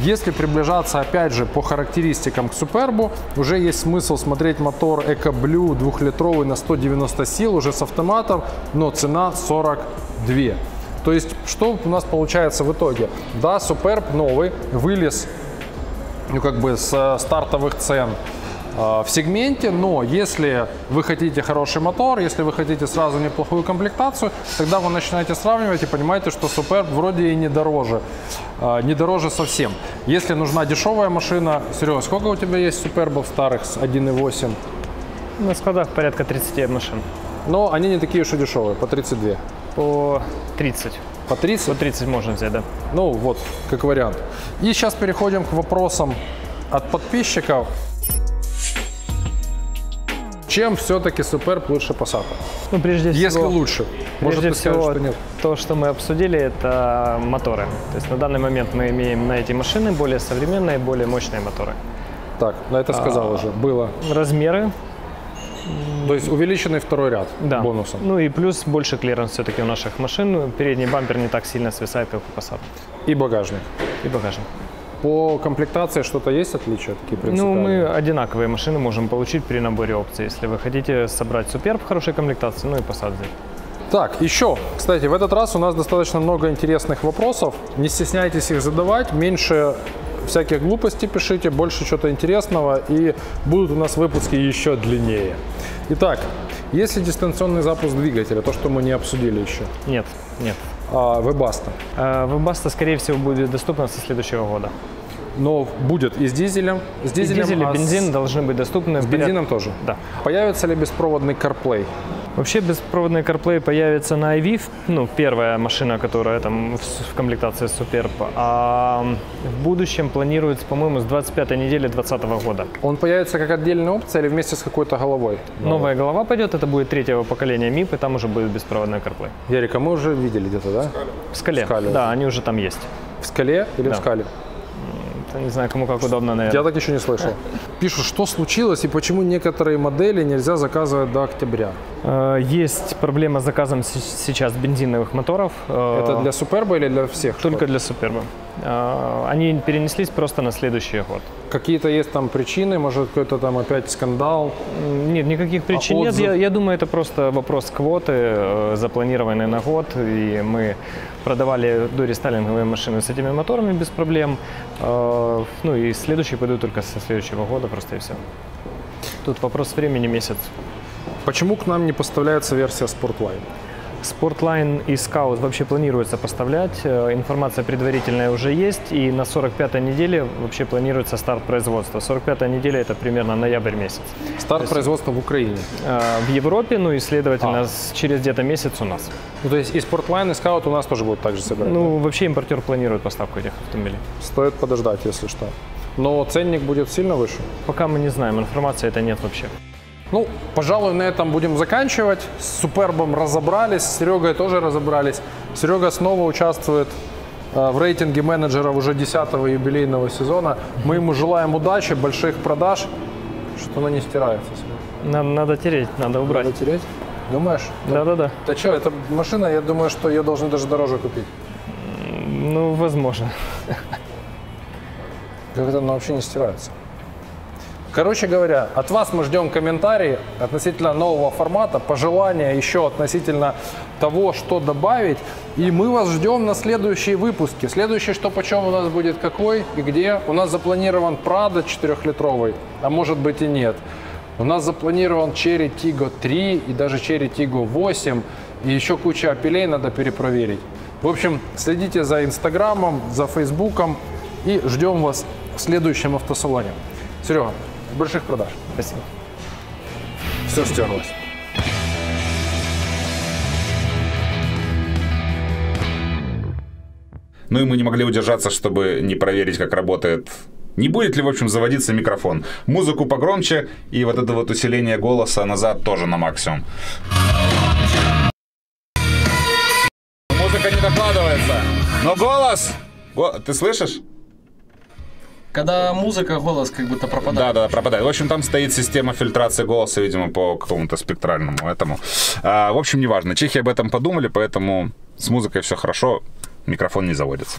Если приближаться, опять же, по характеристикам к Супербу, уже есть смысл смотреть мотор EcoBlue двухлитровый на 190 сил, уже с автоматом, но цена 42. То есть, что у нас получается в итоге? Да, Superb новый, вылез ну, как бы с э, стартовых цен э, в сегменте, но если вы хотите хороший мотор, если вы хотите сразу неплохую комплектацию, тогда вы начинаете сравнивать и понимаете, что Superb вроде и не дороже, э, не дороже совсем. Если нужна дешевая машина, Серега, сколько у тебя есть Супербов старых с 1.8? На складах порядка 30 машин. Но они не такие уж и дешевые, по 32. По 30. По 30? По 30 можно взять, да. Ну вот, как вариант. И сейчас переходим к вопросам от подписчиков. Чем все-таки Superb лучше Passat? Ну, прежде всего, Если лучше. Может, Прежде ты скажешь, всего, что нет. то, что мы обсудили, это моторы. То есть на данный момент мы имеем на эти машины более современные, более мощные моторы. Так, на это сказал уже. Было. Размеры, То есть увеличенный второй ряд да. бонусом. Ну и плюс больше клиренс все-таки у наших машин. Передний бампер не так сильно свисает, как у Passat. И багажник. И багажник. По комплектации что-то есть отличия такие Ну, принципиальные? мы одинаковые машины можем получить при наборе опций. Если вы хотите собрать Superb в хорошей комплектации, ну и Passat взять. Так, еще, кстати, в этот раз у нас достаточно много интересных вопросов. Не стесняйтесь их задавать, меньше всяких глупостей пишите, больше чего-то интересного, и будут у нас выпуски еще длиннее. Итак, есть ли дистанционный запуск двигателя, то, что мы не обсудили еще? Нет, нет. А, Webasto. А, Webasto, скорее всего, будет доступна со следующего года. Но будет и с дизелем. С И дизелем, дизель и а с- бензин должны быть доступны. С бензином тоже? Да. Появится ли беспроводный CarPlay? Вообще беспроводный CarPlay появится на iVIF, ну, первая машина, которая там в, в комплектации Superb. А в будущем планируется, по-моему, с 25 недели 2020 года. Он появится как отдельная опция или вместе с какой-то головой? Новая голова пойдет, это будет третьего поколения MIP, и там уже будет беспроводной CarPlay. Ярика, мы уже видели где-то, да? В скале. В скале. Да, они уже там есть. В скале или в Да. скале? Это Не знаю, кому как удобно, наверное. Я так еще не слышал. Пишут, что случилось и почему некоторые модели нельзя заказывать до октября. Э, Есть проблема с заказом сейчас бензиновых моторов. Э, Это для Суперба или для всех? Только для Суперба. Э, Они перенеслись просто на следующий год. Какие-то есть там причины, может какой-то там опять скандал. Нет, никаких причин нет. отзыв? Я, я думаю, это просто вопрос квоты, э, запланированной на год. И мы продавали дорестайлинговые машины с этими моторами без проблем. Э, Ну и следующие пойдут только со следующего года, просто и все. Тут вопрос времени месяц. Почему к нам не поставляется версия Sportline? Sportline и Scout вообще планируется поставлять. Э, Информация предварительная уже есть. И на 45-й неделе вообще планируется старт производства. 45-я неделя это примерно ноябрь месяц. Старт производства в Украине. Э, В Европе, ну и, следовательно, А. через где-то месяц у нас. Ну, то есть и Sportline, и Scout у нас тоже будут также собирать. Ну, вообще импортер планирует поставку этих автомобилей. Стоит подождать, если что. Но ценник будет сильно выше. Пока мы не знаем, информации это нет вообще. Ну, пожалуй, на этом будем заканчивать. С Супербом разобрались, с Серегой тоже разобрались. Серега снова участвует э, в рейтинге менеджеров уже 10-го юбилейного сезона. Мы ему желаем удачи, больших продаж. Что она не стирается. Надо, надо тереть, надо убрать. Надо тереть? Думаешь? Да-да-да. Да что, эта машина, я думаю, что ее должны даже дороже купить. Ну, возможно. Как это она вообще не стирается? Короче говоря, от вас мы ждем комментарии относительно нового формата, пожелания еще относительно того, что добавить. И мы вас ждем на следующие выпуски. Следующий что почем у нас будет какой и где. У нас запланирован Прада 4-литровый, а может быть и нет. У нас запланирован Cherry Tiggo 3 и даже Cherry Tiggo 8. И еще куча апелей надо перепроверить. В общем, следите за Инстаграмом, за Фейсбуком и ждем вас в следующем автосалоне. Серега, больших продаж. Спасибо. Все стерлось. Ну и мы не могли удержаться, чтобы не проверить, как работает не будет ли, в общем, заводиться микрофон? Музыку погромче и вот это вот усиление голоса назад тоже на максимум. Музыка не докладывается. Но голос! Го- Ты слышишь? Когда музыка, голос как будто пропадает. Да, да, пропадает. В общем, там стоит система фильтрации голоса, видимо, по какому-то спектральному этому. А, в общем, неважно. Чехи об этом подумали, поэтому с музыкой все хорошо, микрофон не заводится.